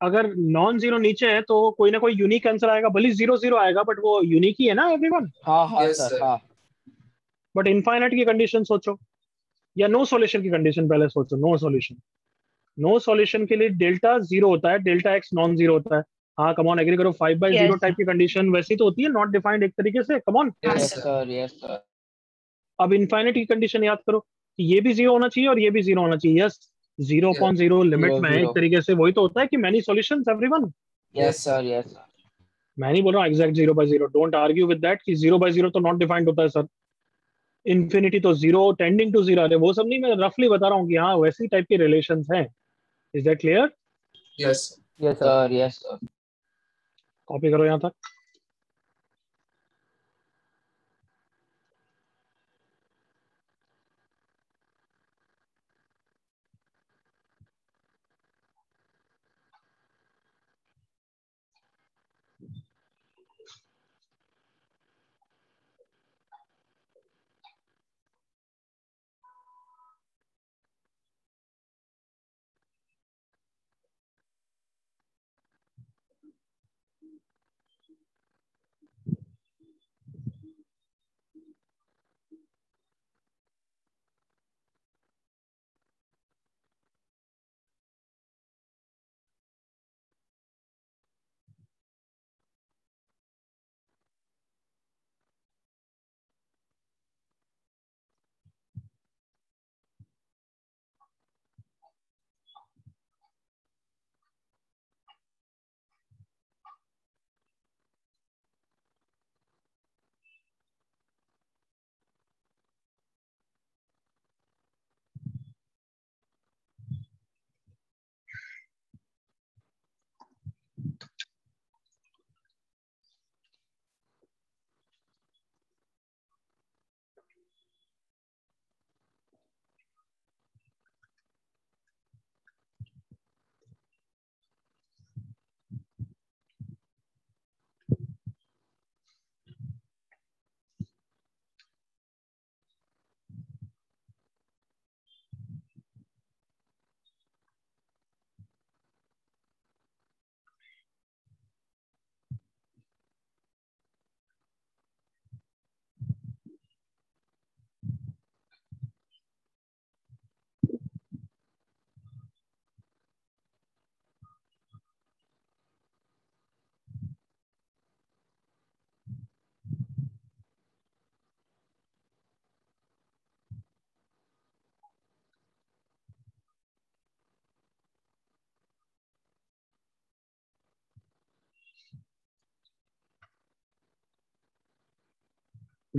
अगर नॉन ज़ीरो नीचे है तो कोई ना कोई यूनिक आंसर आएगा। भले ज़ीरो ज़ीरो आएगा बट वो यूनिक ही है ना एवरीवन हाँ हाँ सर हाँ। बट इनफाइनाइट की कंडीशन सोचो। या नो सॉल्यूशन की कंडीशन पहले सोचो। नो सॉल्यूशन नो सॉल्यूशन के लिए डेल्टा ज़ीरो होता है। डेल्टा एक्स नॉन ज़ीरो होता है। हाँ कमॉन एग्री करो। फाइव बाई ज़ीरो टाइप की कंडीशन वैसी तो होती है। नॉट डिफाइंड एक तरीके से। Come on yes sir yes sir अब इनफाइनाइट की कंडीशन याद करो कि ये भी ज़ीरो होना चाहिए और ये भी ज़ीरो होना चाहिए। Yes zero upon zero limit में है एक तरीके से वही तो होता है कि many solution everyone yes sir yes sir मैं नहीं बोल रहा हूँ exact zero by zero don't argue with that कि ज़ीरो बाय ज़ीरो तो नॉट डिफाइंड होता है सर इन्फिनिटी तो ज़ीरो टेंडिंग टू ज़ीरो अरे वो सब नहीं मैं रफली बता रहा हूँ कि हाँ वैसी टाइप की रिलेशन हैं। Is that clear. Yes, sir. Sir yes sir copy करो यहाँ तक।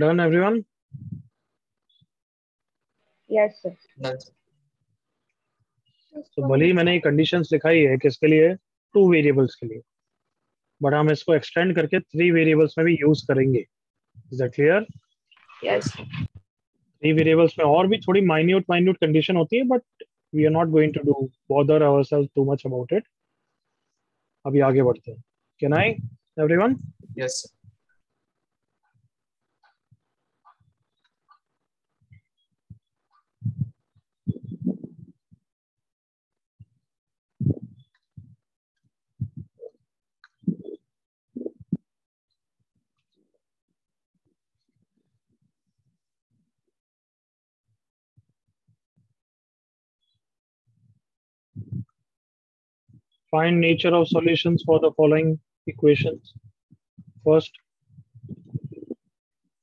Done everyone Yes, sir. Done. तो भले ही मैंने कंडीशंस लिखाई है किसके लिए टू वेरिएबल्स के लिए बट हम इसको एक्सटेंड करके थ्री वेरिएबल्स में भी यूज़ करेंगे is that clear Yes. Three variables में और भी थोड़ी माइन्यूट माइन्यूट कंडीशन होती है but we are not going to do bother ourselves too much about it अभी आगे बढ़ते हैं can I everyone Yes, sir. Find nature of solutions for the following equations. First,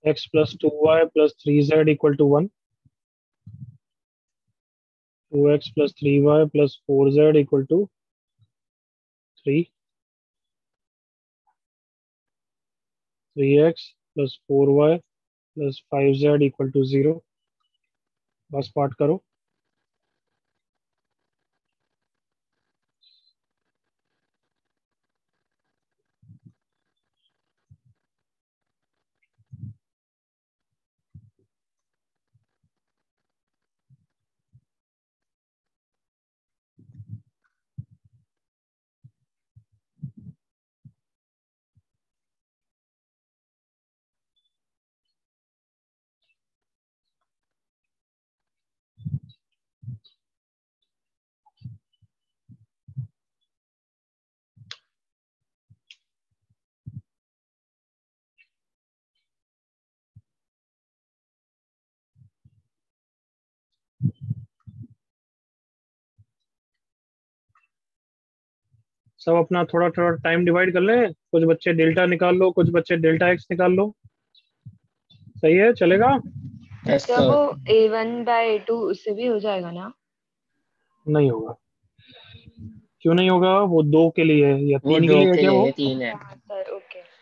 x plus 2y plus 3z equal to 1. 2x plus 3y plus 4z equal to 3. 3x plus 4y plus 5z equal to 0. बस part करो सब अपना थोड़ा थोड़ा time divide कर लें। कुछ बच्चे डेल्टा निकाल लो कुछ बच्चे डेल्टा एक्स निकाल लो। सही है? चलेगा? Yes, तो वो ए वन बाय टू उससे भी हो जाएगा ना? नहीं होगा। क्यों नहीं होगा? वो दो के लिए या तीन के लिए है क्या वो? तीन है हाँ सर ओके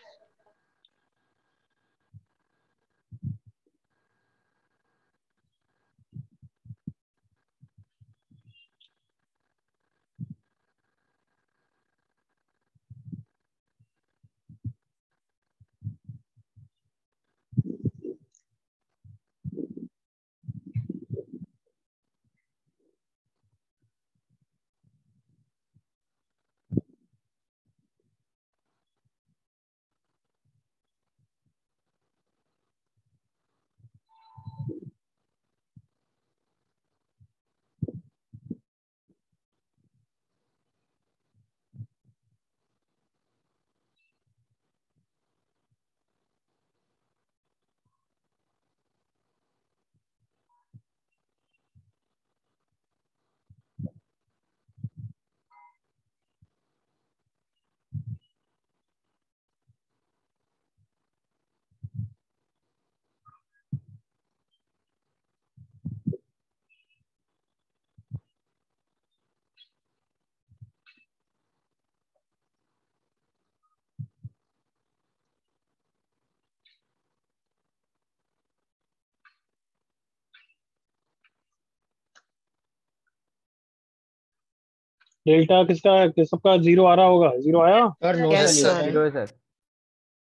डेल्टा किसका किस सबका ज़ीरो आ रहा होगा? ज़ीरो आया? और नो Yes, solution ज़ीरो है सर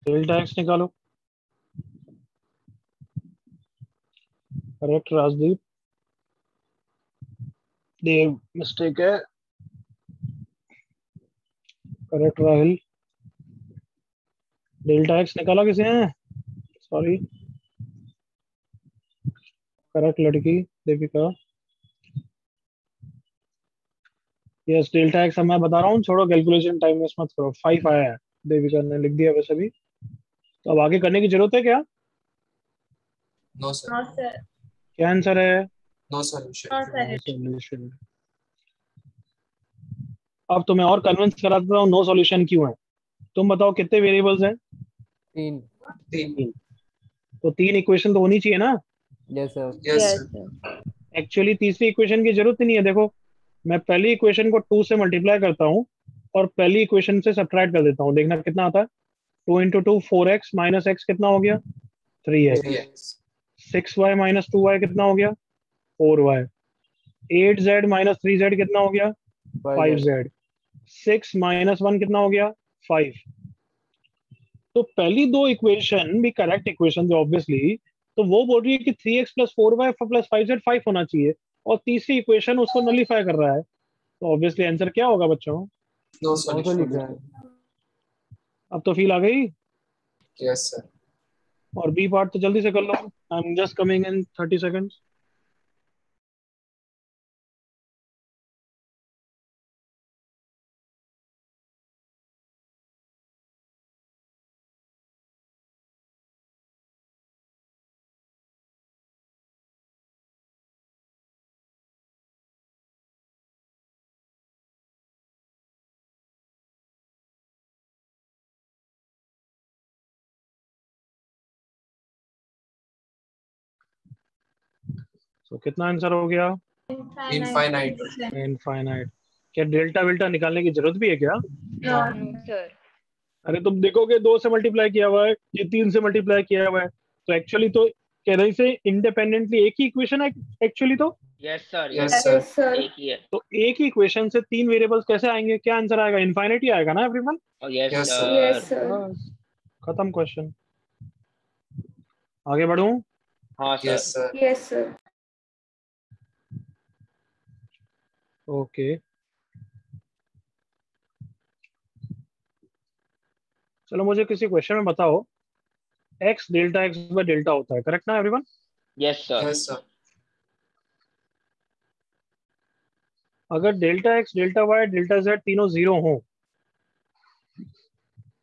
डेल्टा एक्स निकालो। करेक्ट राजदीप। देव मिस्टेक है। करेक्ट राहुल। डेल्टा एक्स निकाला किसी ने? सॉरी करेक्ट लड़की देविका यस डेल्टा एक्स मैं बता रहा हूँ। छोड़ो कैलकुलेशन टाइम वेस्ट मत करो। फाइव आया है देविका ने लिख दिया वैसे भी। तो अब आगे करने की ज़रूरत है क्या. No, sir. क्या आंसर है? Sir. सॉल्यूशन अब तुम्हें और कन्विंस करा देता हूँ नो सॉल्यूशन क्यों है? तुम बताओ कितने वेरिएबल्स हैं? तीन। Three. तो तीन इक्वेशन तो होनी चाहिए ना? यस सर यस एक्चुअली तीसरी इक्वेशन की ज़रूरत ही नहीं है देखो। मैं पहली इक्वेशन को टू से मल्टीप्लाई करता हूँ और पहली इक्वेशन से सब्ट्रैक्ट कर देता हूँ। देखना कितना आता है। Two into two four X minus X कितना हो गया? Three X six Y minus two Y कितना हो गया? Four Y eight Z minus three Z कितना हो गया? Five Z six minus one कितना हो गया? फाइव तो पहली दो इक्वेशन भी करेक्ट इक्वेशन ऑब्वियसली तो वो बोल रही है कि three X plus four Y plus five Z five होना चाहिए। और तीसरी इक्वेशन उसको नलीफाई कर रहा है। तो ऑब्वियसली आंसर क्या होगा बच्चों? No अब तो फील आ गई? Yes, सर और बी पार्ट तो जल्दी से कर लो। I am just coming in thirty seconds कितना आंसर हो गया Infinite. इनफाइनाइट क्या डेल्टा वेल्टा निकालने की ज़रूरत भी है क्या सर अरे तुम देखोगे दो से मल्टीप्लाई किया हुआ है ये तीन से मल्टीप्लाई किया हुआ है तो एक्चुअली तो कह रही से इंडिपेंडेंटली एक ही इक्वेशन है एक्चुअली तो यस Yes, sir. sir. एक ही है. तो एक ही इक्वेशन से तीन वेरिएबल्स कैसे आएँगे क्या आंसर आएगा इनफाइनिटी आएगा ना एवरीवन. Yes, sir. खत्म क्वेश्चन आगे बढ़ूं हाँ, sir. Yes, sir. Yes, sir. Okay चलो मुझे किसी क्वेश्चन में बताओ X delta X by delta होता है करेक्ट ना everyone Yes, sir. Yes, sir. अगर delta X delta Y delta Z तीनों ज़ीरो हो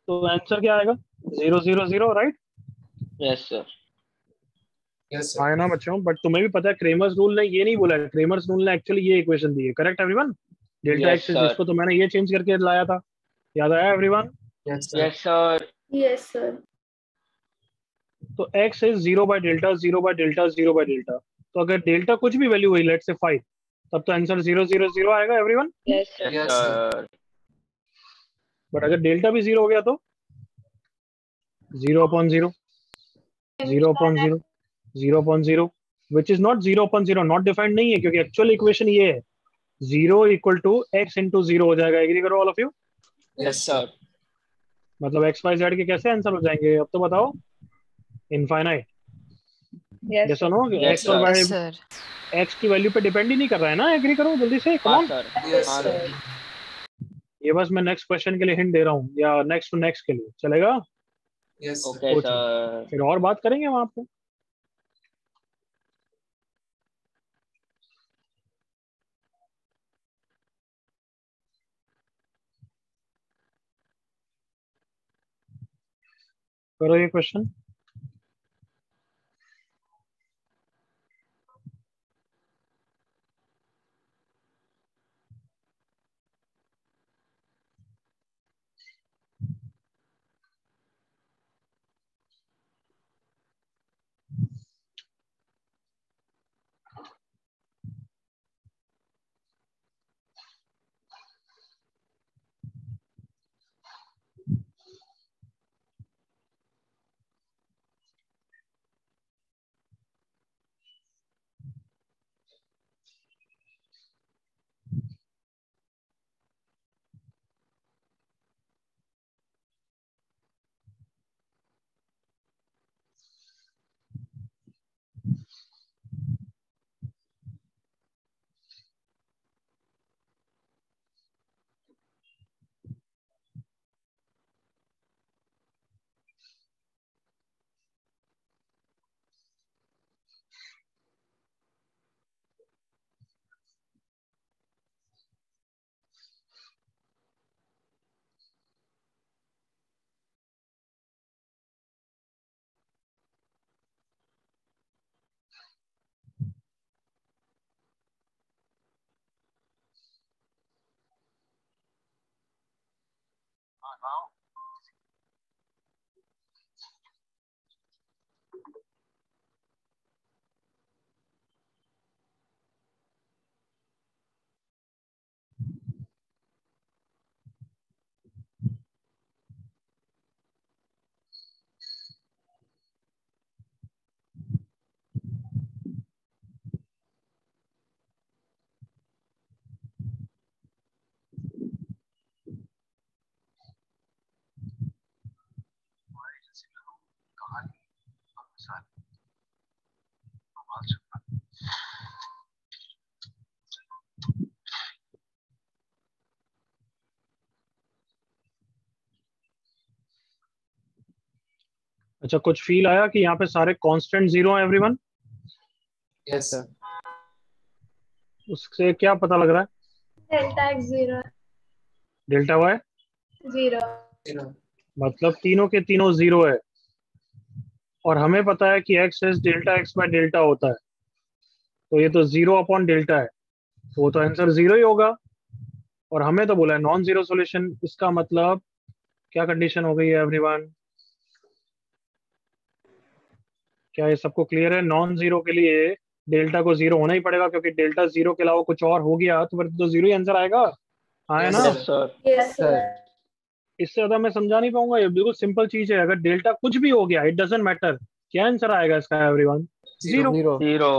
तो आंसर क्या आएगा zero zero zero right yes sir. Yes, ना बच्चों बट तुम्हें भी पता है क्रेमर्स रूल ने ये नहीं बोला है। क्रेमर्स रूल ने एक्चुअली ये इक्वेशन दी है। करेक्ट एवरीवन डेल्टा एक्स जिसको तो मैंने ये चेंज करके लाया था। याद आया everyone. Yes, sir. Yes, sir. तो x is zero by delta zero by delta zero by delta तो अगर डेल्टा कुछ भी वैल्यू हुई लेट से फाइव तब तो आंसर ज़ीरो ज़ीरो ज़ीरो आएगा एवरीवन Yes, sir. बट अगर डेल्टा भी ज़ीरो हो गया तो? Zero upon zero zero upon zero zero upon zero which is not zero upon zero not defined नहीं है क्योंकि एक्चुअल इक्वेशन ये है। Zero equal to X into zero हो जाएगा। एग्री करो all of you Yes, sir. मतलब x Y Z के कैसे आंसर हो जाएँगे? अब तो बताओ। Infinite Yes. No Yes, X और वाई एक्स की वैल्यू पे डिपेंड ही नहीं कर रहा है ना? एग्री करो जल्दी से। Sir. Yes, हाँ, ये बस मैं नेक्स्ट क्वेश्चन के लिए हिंट दे रहा हूँ या नेक्स्ट टू नेक्स्ट के लिए। चलेगा? Yes, sir. Okay, फिर और बात करेंगे वहाँ पे करो ये क्वेश्चन अच्छा कुछ फील आया कि यहाँ पे सारे कांस्टेंट ज़ीरो हैं एवरीवन Yes, sir. उससे क्या पता लग रहा है? Delta x zero. Delta Y. Zero. मतलब तीनों के तीनों ज़ीरो है। और हमें पता है कि X is delta X by delta होता है। तो ये तो ज़ीरो अपॉन डेल्टा है। तो वो तो आंसर ज़ीरो ही होगा। और हमें तो बोला है नॉन ज़ीरो सॉल्यूशन इसका मतलब क्या कंडीशन हो गई है एवरीवन क्या ये सबको क्लियर है? नॉन ज़ीरो के लिए डेल्टा को ज़ीरो होना ही पड़ेगा क्योंकि डेल्टा ज़ीरो के अलावा कुछ और हो गया तो फिर तो ज़ीरो ही आंसर आएगा। हाँ ना? Yes, sir. Yes, sir. इससे ज़्यादा मैं समझा नहीं पाऊँगा ये बिल्कुल सिंपल चीज़ है। अगर डेल्टा कुछ भी हो गया इट डजेंट मैटर क्या आंसर आएगा इसका everyone zero. Zero.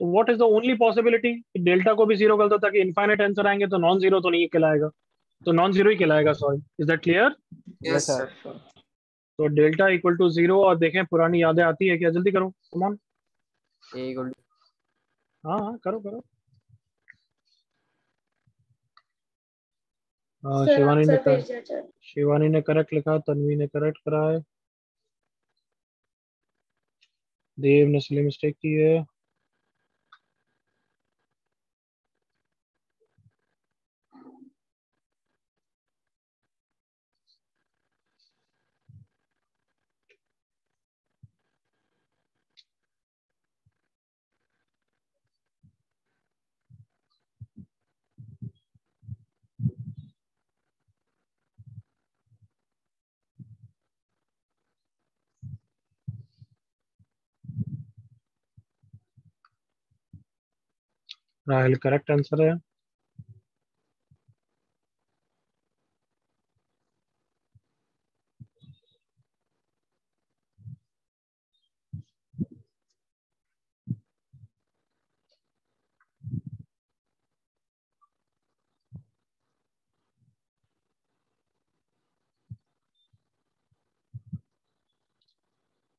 What is the only possibility delta को भी ज़ीरो कर दो ताकि इनफाइनाइट आंसर आएँगे तो नॉन ज़ीरो तो नहीं कहलाएगा। तो नॉन ज़ीरो ही कहलाएगा sorry is that clear Yes, sir. तो डेल्टा इक्वल टू ज़ीरो और देखें पुरानी यादें आती है क्या? जल्दी करो come on A equal to हाँ हाँ करो करो। हाँ शिवानी ने कर, शिवानी ने करेक्ट लिखा तनवी ने करेक्ट करा है। देव ने सिली मिस्टेक की है। राहुल करेक्ट आंसर है?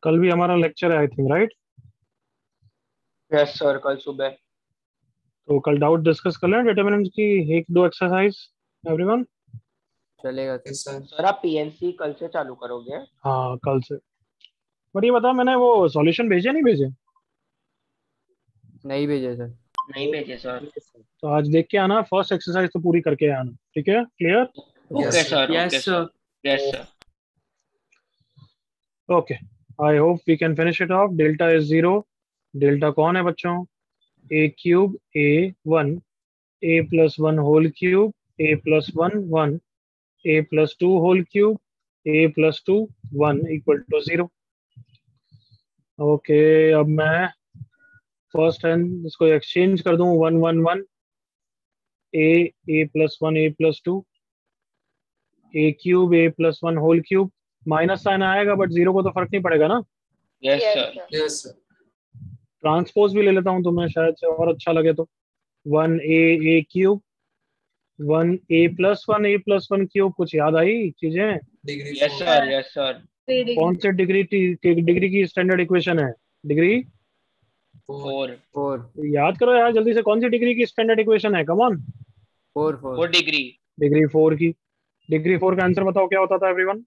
कल भी हमारा लेक्चर है I think right yes sir कल सुबह। तो कल डाउट डिस्कस कर लें डिटर्मिनेंट्स की एक दो एक्सरसाइज एवरीवन चलेगा सर सर आप पीएनसी कल से चालू करोगे? हाँ कल से। बट ये बता मैंने वो सॉल्यूशन भेजे नहीं भेजे? नहीं भेजे सर। नहीं भेजे सर तो आज देख के आना फ़र्स्ट एक्सरसाइज तो पूरी करके आना ठीक है? Clear okay sir sir. Okay sir yes sir okay I hope we can finish it off delta is zero delta कौन है बच्चों? A cube A one A plus one whole cube A plus one one A plus two whole cube A plus two one equal to zero okay अब मैं first hand इसको exchange कर दूँ one one one A A plus one A plus two A cube A plus one whole cube minus sign आएगा but zero को तो फ़र्क नहीं पड़ेगा ना yes sir sir. Yes, sir. Transpose भी ले लेता हूँ तुम्हें शायद से और अच्छा लगे तो। One A A cube one A plus one A plus one cube कुछ याद आई चीज़ें? Yes sir yes sir degree कौन से डिग्री डिग्री की स्टैंडर्ड इक्वेशन है? डिग्री? फोर फोर याद करो यार जल्दी से कौन सी डिग्री की स्टैंडर्ड इक्वेशन है? Come on four four four degree degree four की। डिग्री फोर का आंसर बताओ क्या होता था everyone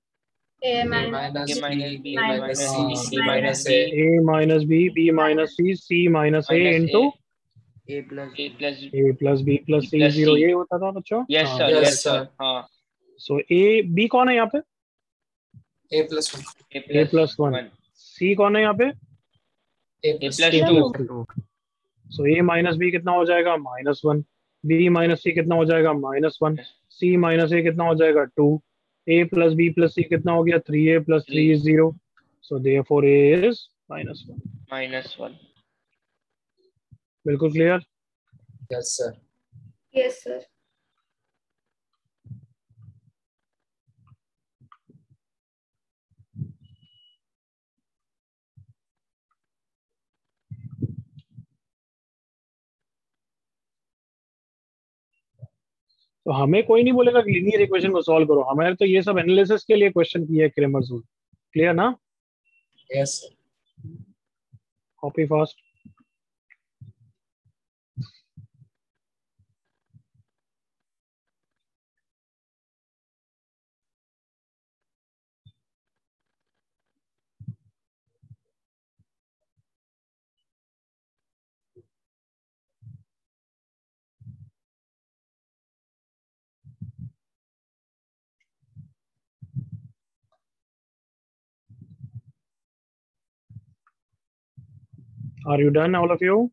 A minus B, minus B B, minus C, C, C minus minus A. A. A minus B B minus C C minus A Minus into A. A plus A plus A plus B plus B C plus zero C. ये होता था बच्चों yes हाँ, sir Yes, yes sir. Sir हाँ so A B कौन है यहाँ पे A plus one. A A plus one. सी कौन है यहाँ पे A A plus plus two. two. So A minus B कितना हो जाएगा minus one B minus C कितना हो जाएगा minus one C minus A कितना हो जाएगा two A plus B plus C कितना हो गया? Three A plus three is zero so there four A is minus one minus one बिल्कुल clear yes sir yes sir तो हमें कोई नहीं बोलेगा कि लीनियर इक्वेशन को सॉल्व करो। हमारे तो ये सब एनालिसिस के लिए क्वेश्चन किया है क्रेमर्स रूल क्लियर ना? Yes copy fast are you done all of you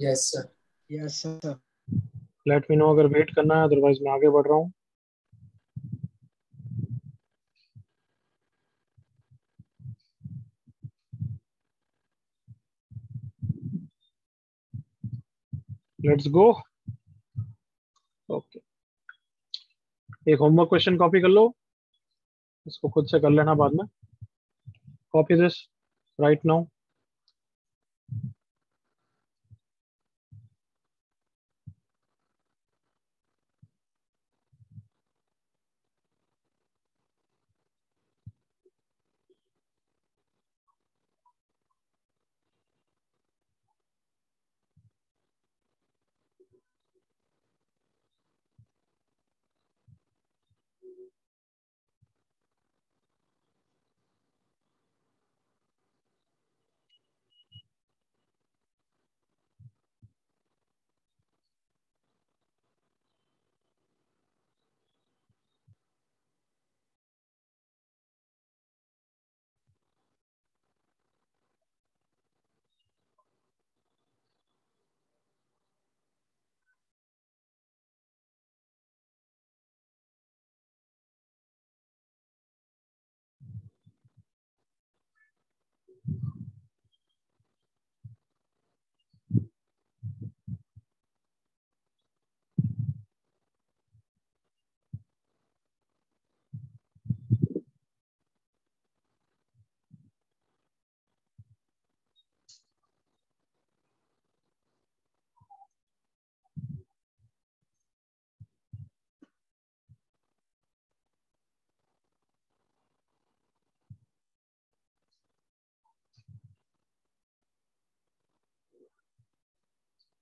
Yes, sir. Yes, sir. Let me know अगर वेट करना है अदरवाइज़ मैं आगे बढ़ रहा हूँ। लेट्स गो ओके एक होमवर्क क्वेश्चन कॉपी कर लो। इसको खुद से कर लेना बाद में। Copy this right now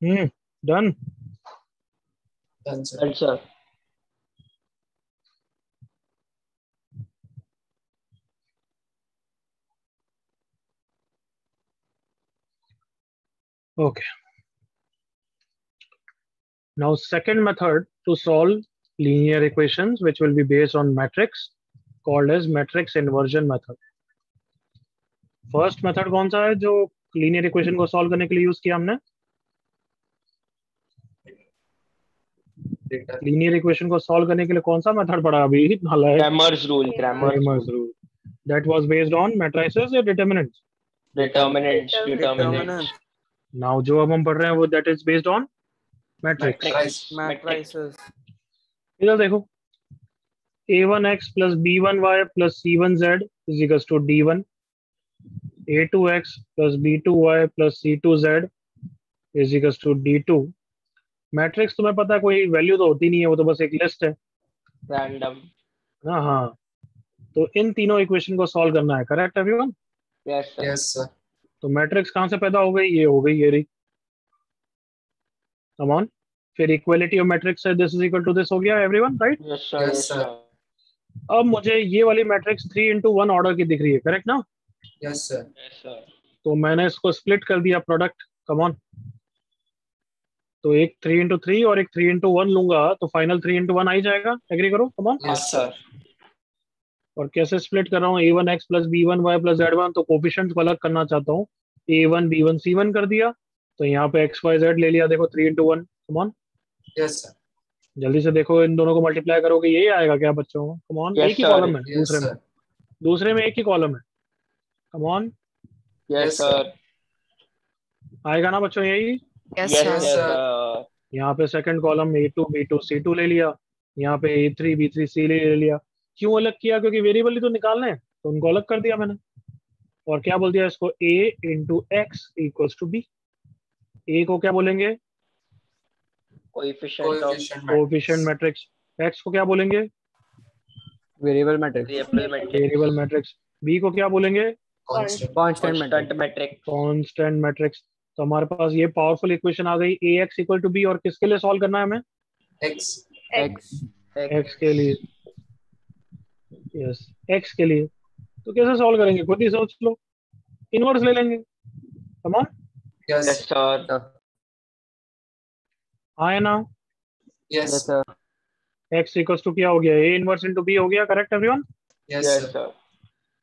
hmm done अच्छा okay now second method to solve linear equations which will be based on matrix called as matrix inversion method first method कौन सा है जो लीनियर इक्वेशन को सॉल्व करने के लिए यूज़ किया हमने? लीनियर इक्वेशन को सॉल्व करने के लिए कौन सा मेथड पड़ा अभी? भला Cramer's rule Cramer's rule that was based on matrices या डिटरमिनेंट्स डिटरमिनेंट्स डिटरमिनेंट्स नाउ जो अब हम पढ़ रहे हैं वो that is based on matrix matrices इधर देखो। A1x b1y c1z d1 a2x b2y c2z d2 matrix तुम्हें पता है कोई वैल्यू तो होती नहीं है वो तो बस एक लिस्ट है Random. ना हाँ तो इन तीनों इक्वेशन को सॉल्व करना है करेक्ट एवरीवन sir. Yes, तो मैट्रिक्स कहाँ से पैदा हो गई ये हो गई ये रही कम ऑन फिर इक्वलिटी ऑफ़ मैट्रिक्स है this is equal to this हो गया एवरीवन राइट sir. sir. अब मुझे ये वाली matrix three into one order की दिख रही है करेक्ट ना. Yes, sir. तो मैंने इसको स्प्लिट कर दिया प्रोडक्ट कम ऑन तो एक थ्री इंटू थ्री और एक थ्री इंटू वन लूँगा तो फाइनल थ्री इंटू वन आ ही जाएगा। एग्री करो कम ऑन Yes, और कैसे स्प्लिट कर रहा हूँ? A one X plus B one Y plus Z one तो कोफिशियंट को अलग करना चाहता हूँ। A one B one C one कर दिया तो यहाँ पे एक्स वाई जेड ले लिया देखो three into one come on Yes, sir. जल्दी से देखो इन दोनों को मल्टीप्लाई करोगे यही आएगा क्या बच्चों? कम ऑन Yes, एक ही कॉलम है Yes, दूसरे में। दूसरे में एक ही कॉलम है। कम ऑन Yes, Yes, आएगा ना बच्चों यही? Yes, Yes, sir. Yes, sir. यहाँ पे second column A two B two C two ले लिया। यहाँ पे A three B three C ले लिया। क्यों अलग किया? क्योंकि वेरिएबल ही तो निकालने हैं तो उनको अलग कर दिया मैंने। और क्या बोल दिया इसको? A into X equals to B A को क्या बोलेंगे? कोएफिशिएंट मैट्रिक्स एक्स को क्या बोलेंगे? Variable matrix. Variable matrix B को क्या बोलेंगे. Constant. Matrix. कांस्टेंट मैट्रिक्स तो हमारे पास ये पावरफुल इक्वेशन आ गई A X equal to B और किसके लिए सॉल्व करना है हमें X. X. एक्स के लिए यस एक्स के लिए तो कैसे सॉल्व करेंगे खुद ही सोच लो इनवर्स ले लेंगे ऑन Yes. Yes, आए ना. Yes, sir. X equals to क्या हो गया ए इनवर्स इनटू बी हो गया correct everyone sir. sir.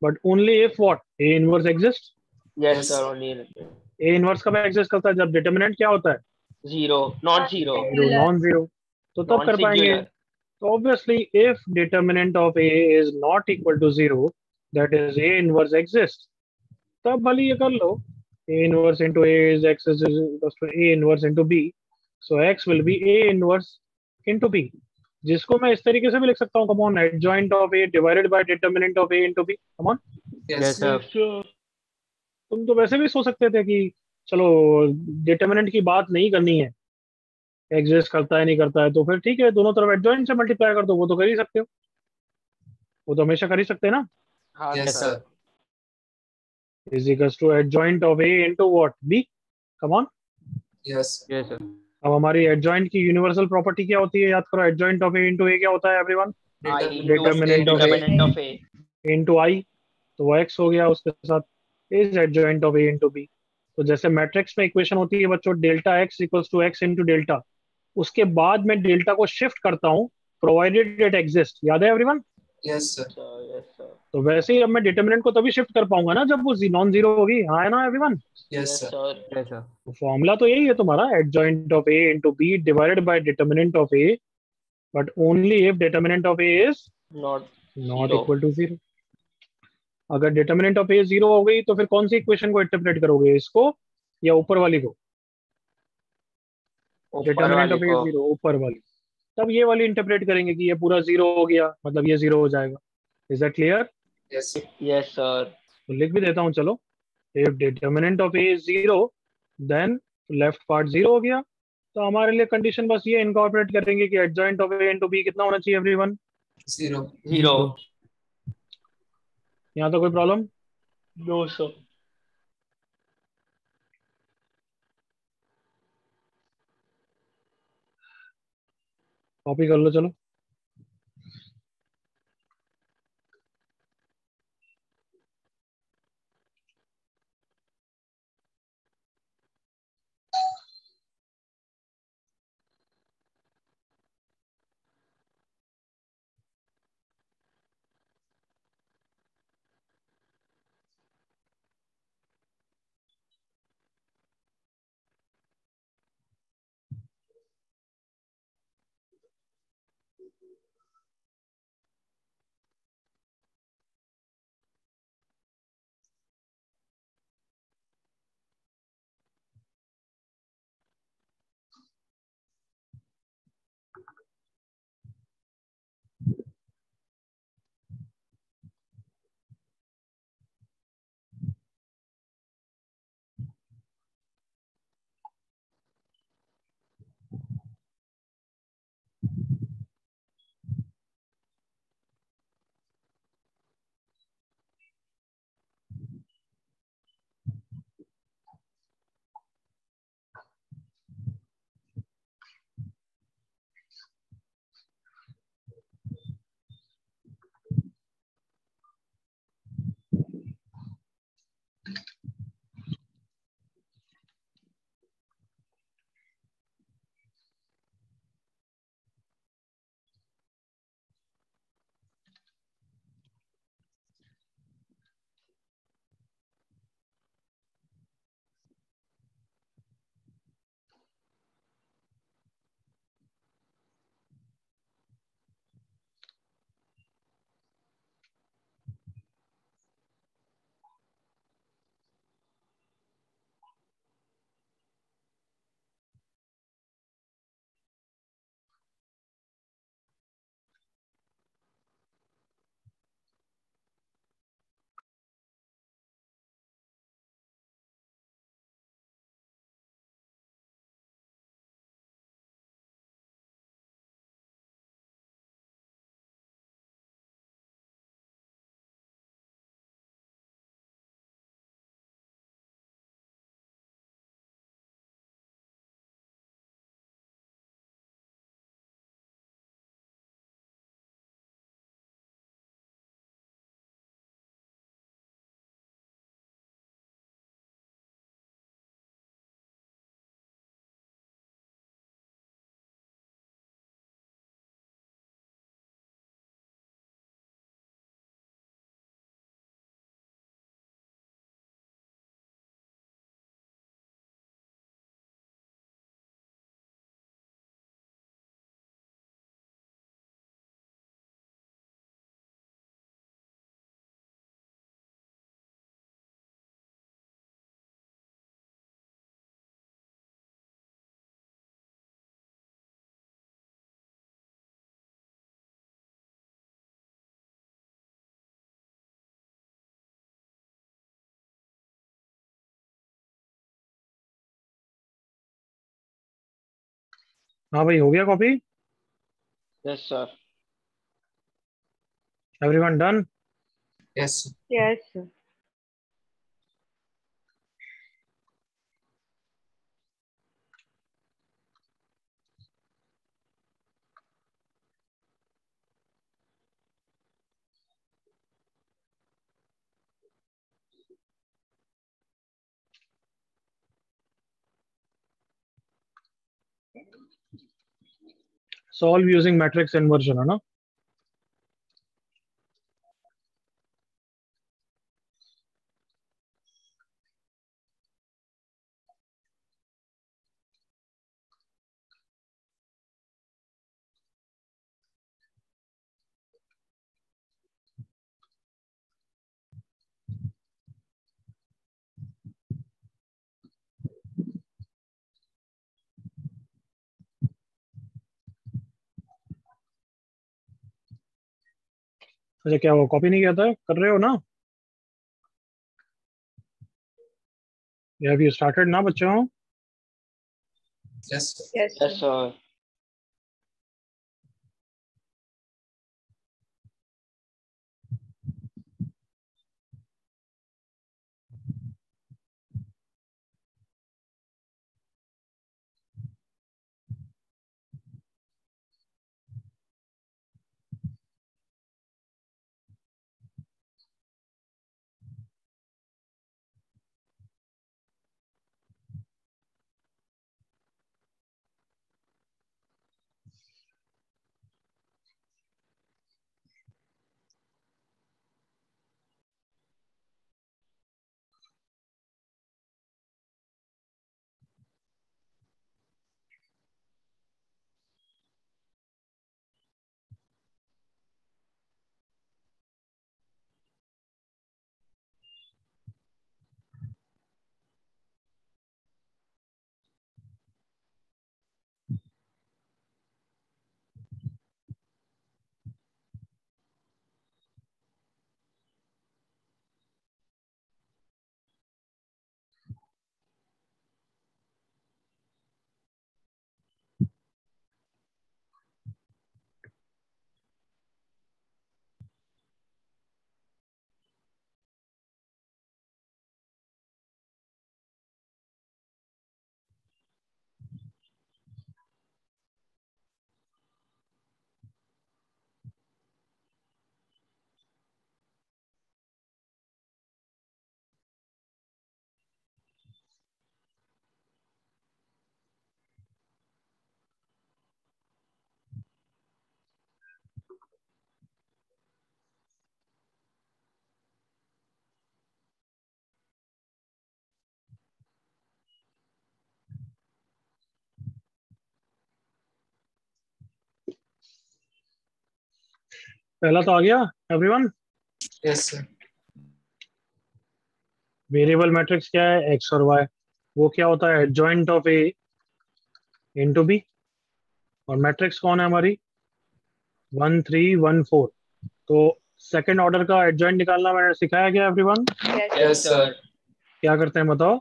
But only if what A inverse exist Yes, Yes. sir. A inverse कब एग्जिस्ट करता है? जब डिटरमिनेंट क्या होता है? Zero not zero non zero तो तब कर पाएँगे। तो obviously if determinant of A is not equal to zero that is A inverse exist तब भले ये कर लो A inverse into A is X is equal to A inverse into B so X will be A inverse into B जिसको मैं इस तरीके से भी लिख सकता हूँ come on adjoint of A divided by determinant of A into B come on yes sir तुम तो वैसे भी सोच सकते थे कि चलो डिटर्मिनेंट की बात नहीं करनी है। एग्जिस्ट करता है नहीं करता है तो फिर ठीक है दोनों तरफ़ एडजॉइंट से मल्टीप्लाई कर दो वो तो कर ही सकते हो। वो तो हमेशा कर ही सकते हैं ना? हाँ, Yes, sir. Is equals to adjoint of A into what B come on Yes. Yes, sir. अब हमारी एडजॉइंट की यूनिवर्सल प्रॉपर्टी क्या होती है याद करो adjoint of A into A क्या होता है everyone of A. determinant into I तो वो एक्स हो गया उसके साथ। Is adjoint of A into B तो जैसे मैट्रिक्स में इक्वेशन होती है बच्चों delta X equals to X into delta उसके बाद मैं डेल्टा को शिफ्ट करता हूँ प्रोवाइडेड इट एग्जिस्ट याद है everyone Yes, sir. Sir, yes, sir. तो वैसे ही अब मैं डिटर्मिनेंट को तभी शिफ्ट कर पाऊँगा ना जब वो नॉन ज़ीरो होगी हाँ है ना everyone Yes, Yes, sir. sir. Yes, sir. तो फॉर्मूला तो यही है तुम्हारा adjoint of A into B divided by determinant of A but only if determinant of A is Not not equal to zero अगर डिटर्मिनेंट ऑफ़ ए ज़ीरो हो गई तो फिर कौन सी इक्वेशन को इंटरप्रेट करोगे इसको या ऊपर वाली को डिटर्मिनेंट ऑफ़ ए ज़ीरो ऊपर वाली तब ये वाली इंटरप्रेट करेंगे कि ये पूरा ज़ीरो हो गया मतलब ये ज़ीरो हो जाएगा is that clear. Yes, sir. तो लिख भी देता हूँ चलो if determinant of A is zero then left part zero हो गया तो हमारे लिए कंडीशन बस ये इनकॉर्पोरेट करेंगे कि adjoint of A into B कितना होना चाहिए एवरीवन Zero. Zero. यहाँ तो कोई प्रॉब्लम नो सर कॉपी कर लो चलो। हाँ भाई हो गया copy yes sir everyone done yes yes Yes, sir. Solve using matrix inversion अच्छा क्या वो कॉपी नहीं किया था? कर रहे हो ना? हैव यू स्टार्टेड ना बच्चों? यस यस Yes, पहला तो आ गया everyone Yes, sir. Variable matrix क्या है? एक्स और वाई वो क्या होता है? Adjoint of A into B और मैट्रिक्स कौन है हमारी? वन थ्री वन फोर तो सेकंड ऑर्डर का एडजॉइंट निकालना मैंने सिखाया क्या एवरीवन Yes, sir. क्या करते हैं बताओ?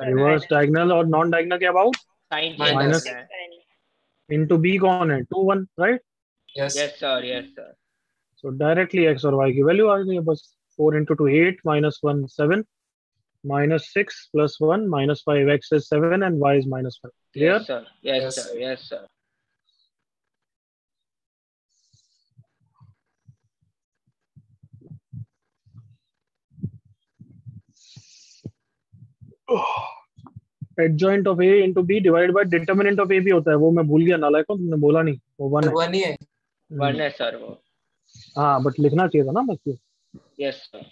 रिवर्स डायगनल और नॉन डायगनल के अबाउट Minus. इनटू बी कौन है? Two one right Yes. Yes sir yes sir so directly X और वाई की वैल्यू आ गई है बस four into two eight minus one seven minus six plus one minus five X is seven and Y is minus five clear yes sir yes Yes. Sir yes sir adjoint of A into B divide by determinant of A भी होता है। वो मैं भूल गया नालायक तुमने बोला नहीं। वो वन है। ही है. वन है सर वो। हाँ बट लिखना चाहिए था ना बच्चे यस सर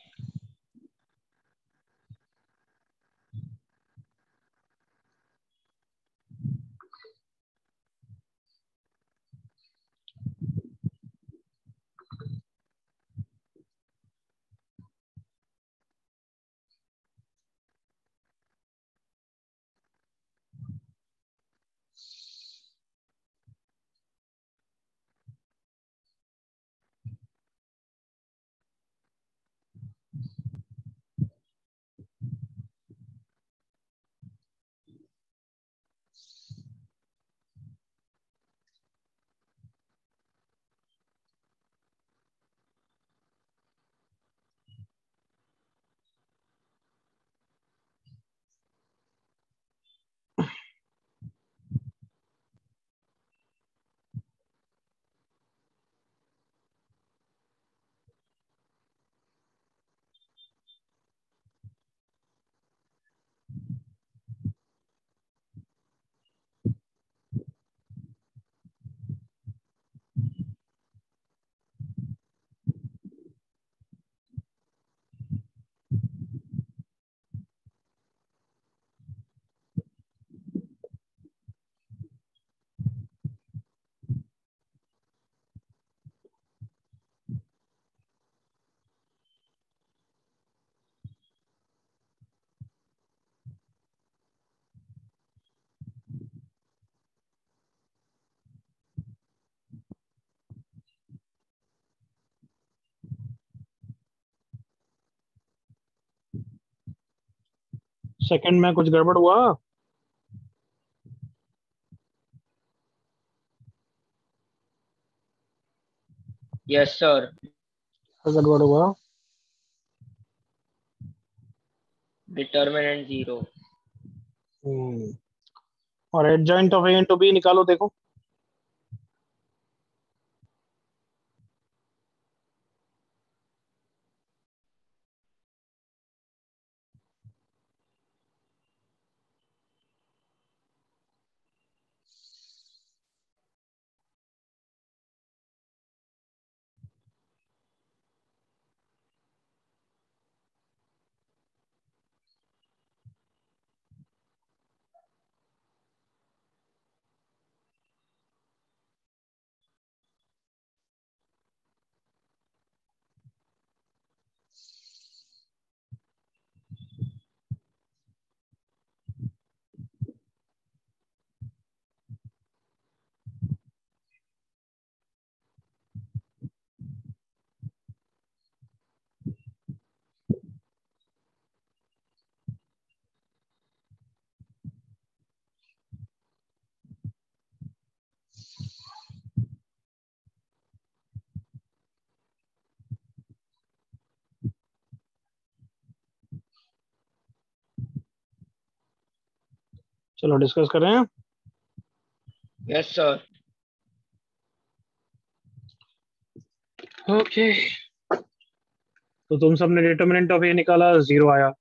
सेकंड में कुछ गड़बड़ हुआ? यस सर गड़बड़ हुआ? Determinant zero hmm. और adjoint of A into B निकालो देखो। चलो डिस्कस करें यस सर ओके तो तुम सबने डिटर्मिनेंट ऑफ़ ए निकाला ज़ीरो आया।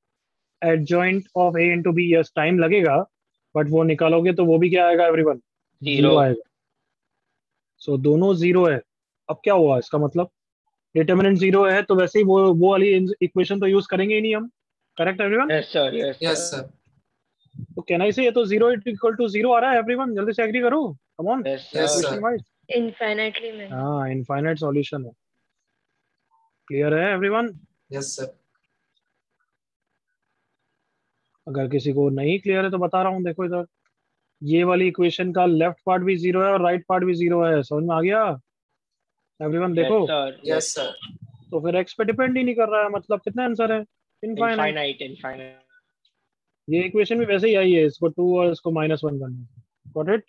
Adjoint of A into B yes time लगेगा बट वो निकालोगे तो वो भी क्या आएगा एवरीवन ज़ीरो आएगा। सो so, दोनों ज़ीरो है। अब क्या हुआ इसका मतलब? डिटर्मिनेंट ज़ीरो है तो वैसे ही वो वो वाली इक्वेशन तो यूज़ करेंगे ही नहीं हम। Correct everyone yes sir yes sir. तो कहना ही से ये तो ज़ीरो इक्वल टू ज़ीरो आ रहा है एवरीवन जल्दी से एग्री करो। Come on yes sir infinitely many हाँ इनफाइनाइट सॉल्यूशन है। क्लियर है एवरीवन Yes, sir. अगर किसी को नहीं क्लियर है तो बता रहा हूँ देखो इधर। ये वाली इक्वेशन का लेफ़्ट पार्ट भी ज़ीरो है और राइट पार्ट भी ज़ीरो है। समझ में आ गया? एवरीवन देखो. Yes, sir. तो फिर एक्स पे डिपेंड ही नहीं कर रहा है मतलब कितना आंसर है? Infinite infinite. ये इक्वेशन भी वैसे ही आई है इसको टू और इसको माइनस वन करना गॉट इट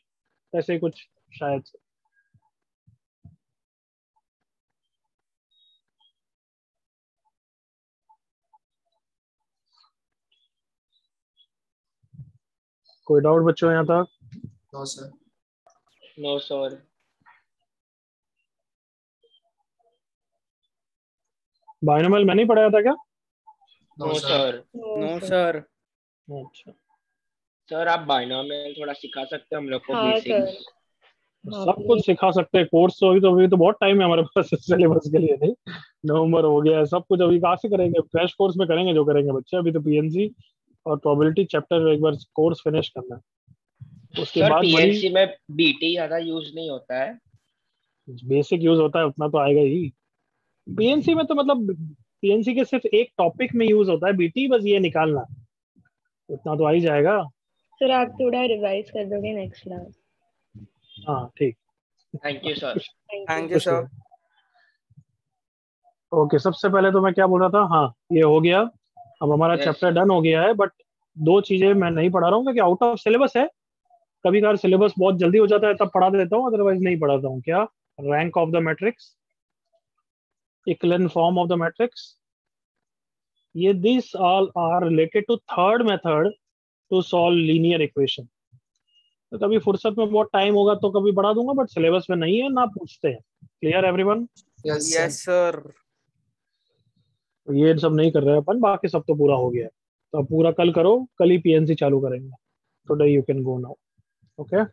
ऐसे कुछ शायद। से कोई डाउट बच्चों यहाँ तक? No, sir No, sir binomial मैंने ही पढ़ाया था क्या No, सर. नो सर अच्छा। सर आप बाइनोमियल थोड़ा सिखा सकते हैं हम लोग को हाँ, बेसिक्स सब कुछ सिखा सकते हैं। कोर्स तो अभी तो अभी तो बहुत टाइम है हमारे पास सिलेबस के लिए नहीं नवंबर हो गया है सब कुछ अभी कहाँ से करेंगे? फ्रेश कोर्स में करेंगे जो करेंगे बच्चे। अभी तो पीएनसी और प्रोबेबिलिटी चैप्टर एक बार कोर्स फिनिश करना है। उसके सर बाद पीएनसी में बीटी ज़्यादा यूज़ नहीं होता है। बेसिक यूज़ होता है उतना तो आएगा ही। पीएनसी में तो मतलब पीएनसी के सिर्फ़ एक टॉपिक में यूज़ होता है। बीटी बस ये निकालना। उतना तो आ ही जाएगा। सर आप थोड़ा रिवाइज कर दोगे नेक्स्ट क्लास हाँ ठीक। Thank you sir thank you sir okay सबसे पहले तो मैं क्या बोल रहा था? हाँ ये हो गया। अब हमारा चैप्टर डन हो गया है बट दो चीज़ें मैं नहीं पढ़ा रहा हूँ क्योंकि आउट ऑफ़ सिलेबस है। कभी कभार सिलेबस बहुत जल्दी हो जाता है तब पढ़ा देता हूँ अदरवाइज़ नहीं पढ़ाता हूँ। क्या? Rank of the matrix echelon form of the matrix ये this all are related to third method to solve linear equation तो कभी फुर्सत में बहुत टाइम होगा तो कभी बढ़ा दूँगा बट सिलेबस में नहीं है ना पूछते हैं। Clear everyone Yes, sir. Yes sir ये सब नहीं कर रहे अपन बाकी सब तो पूरा हो गया। है तो अब पूरा कल करो कल ही पीएनसी चालू करेंगे। Today you can go now okay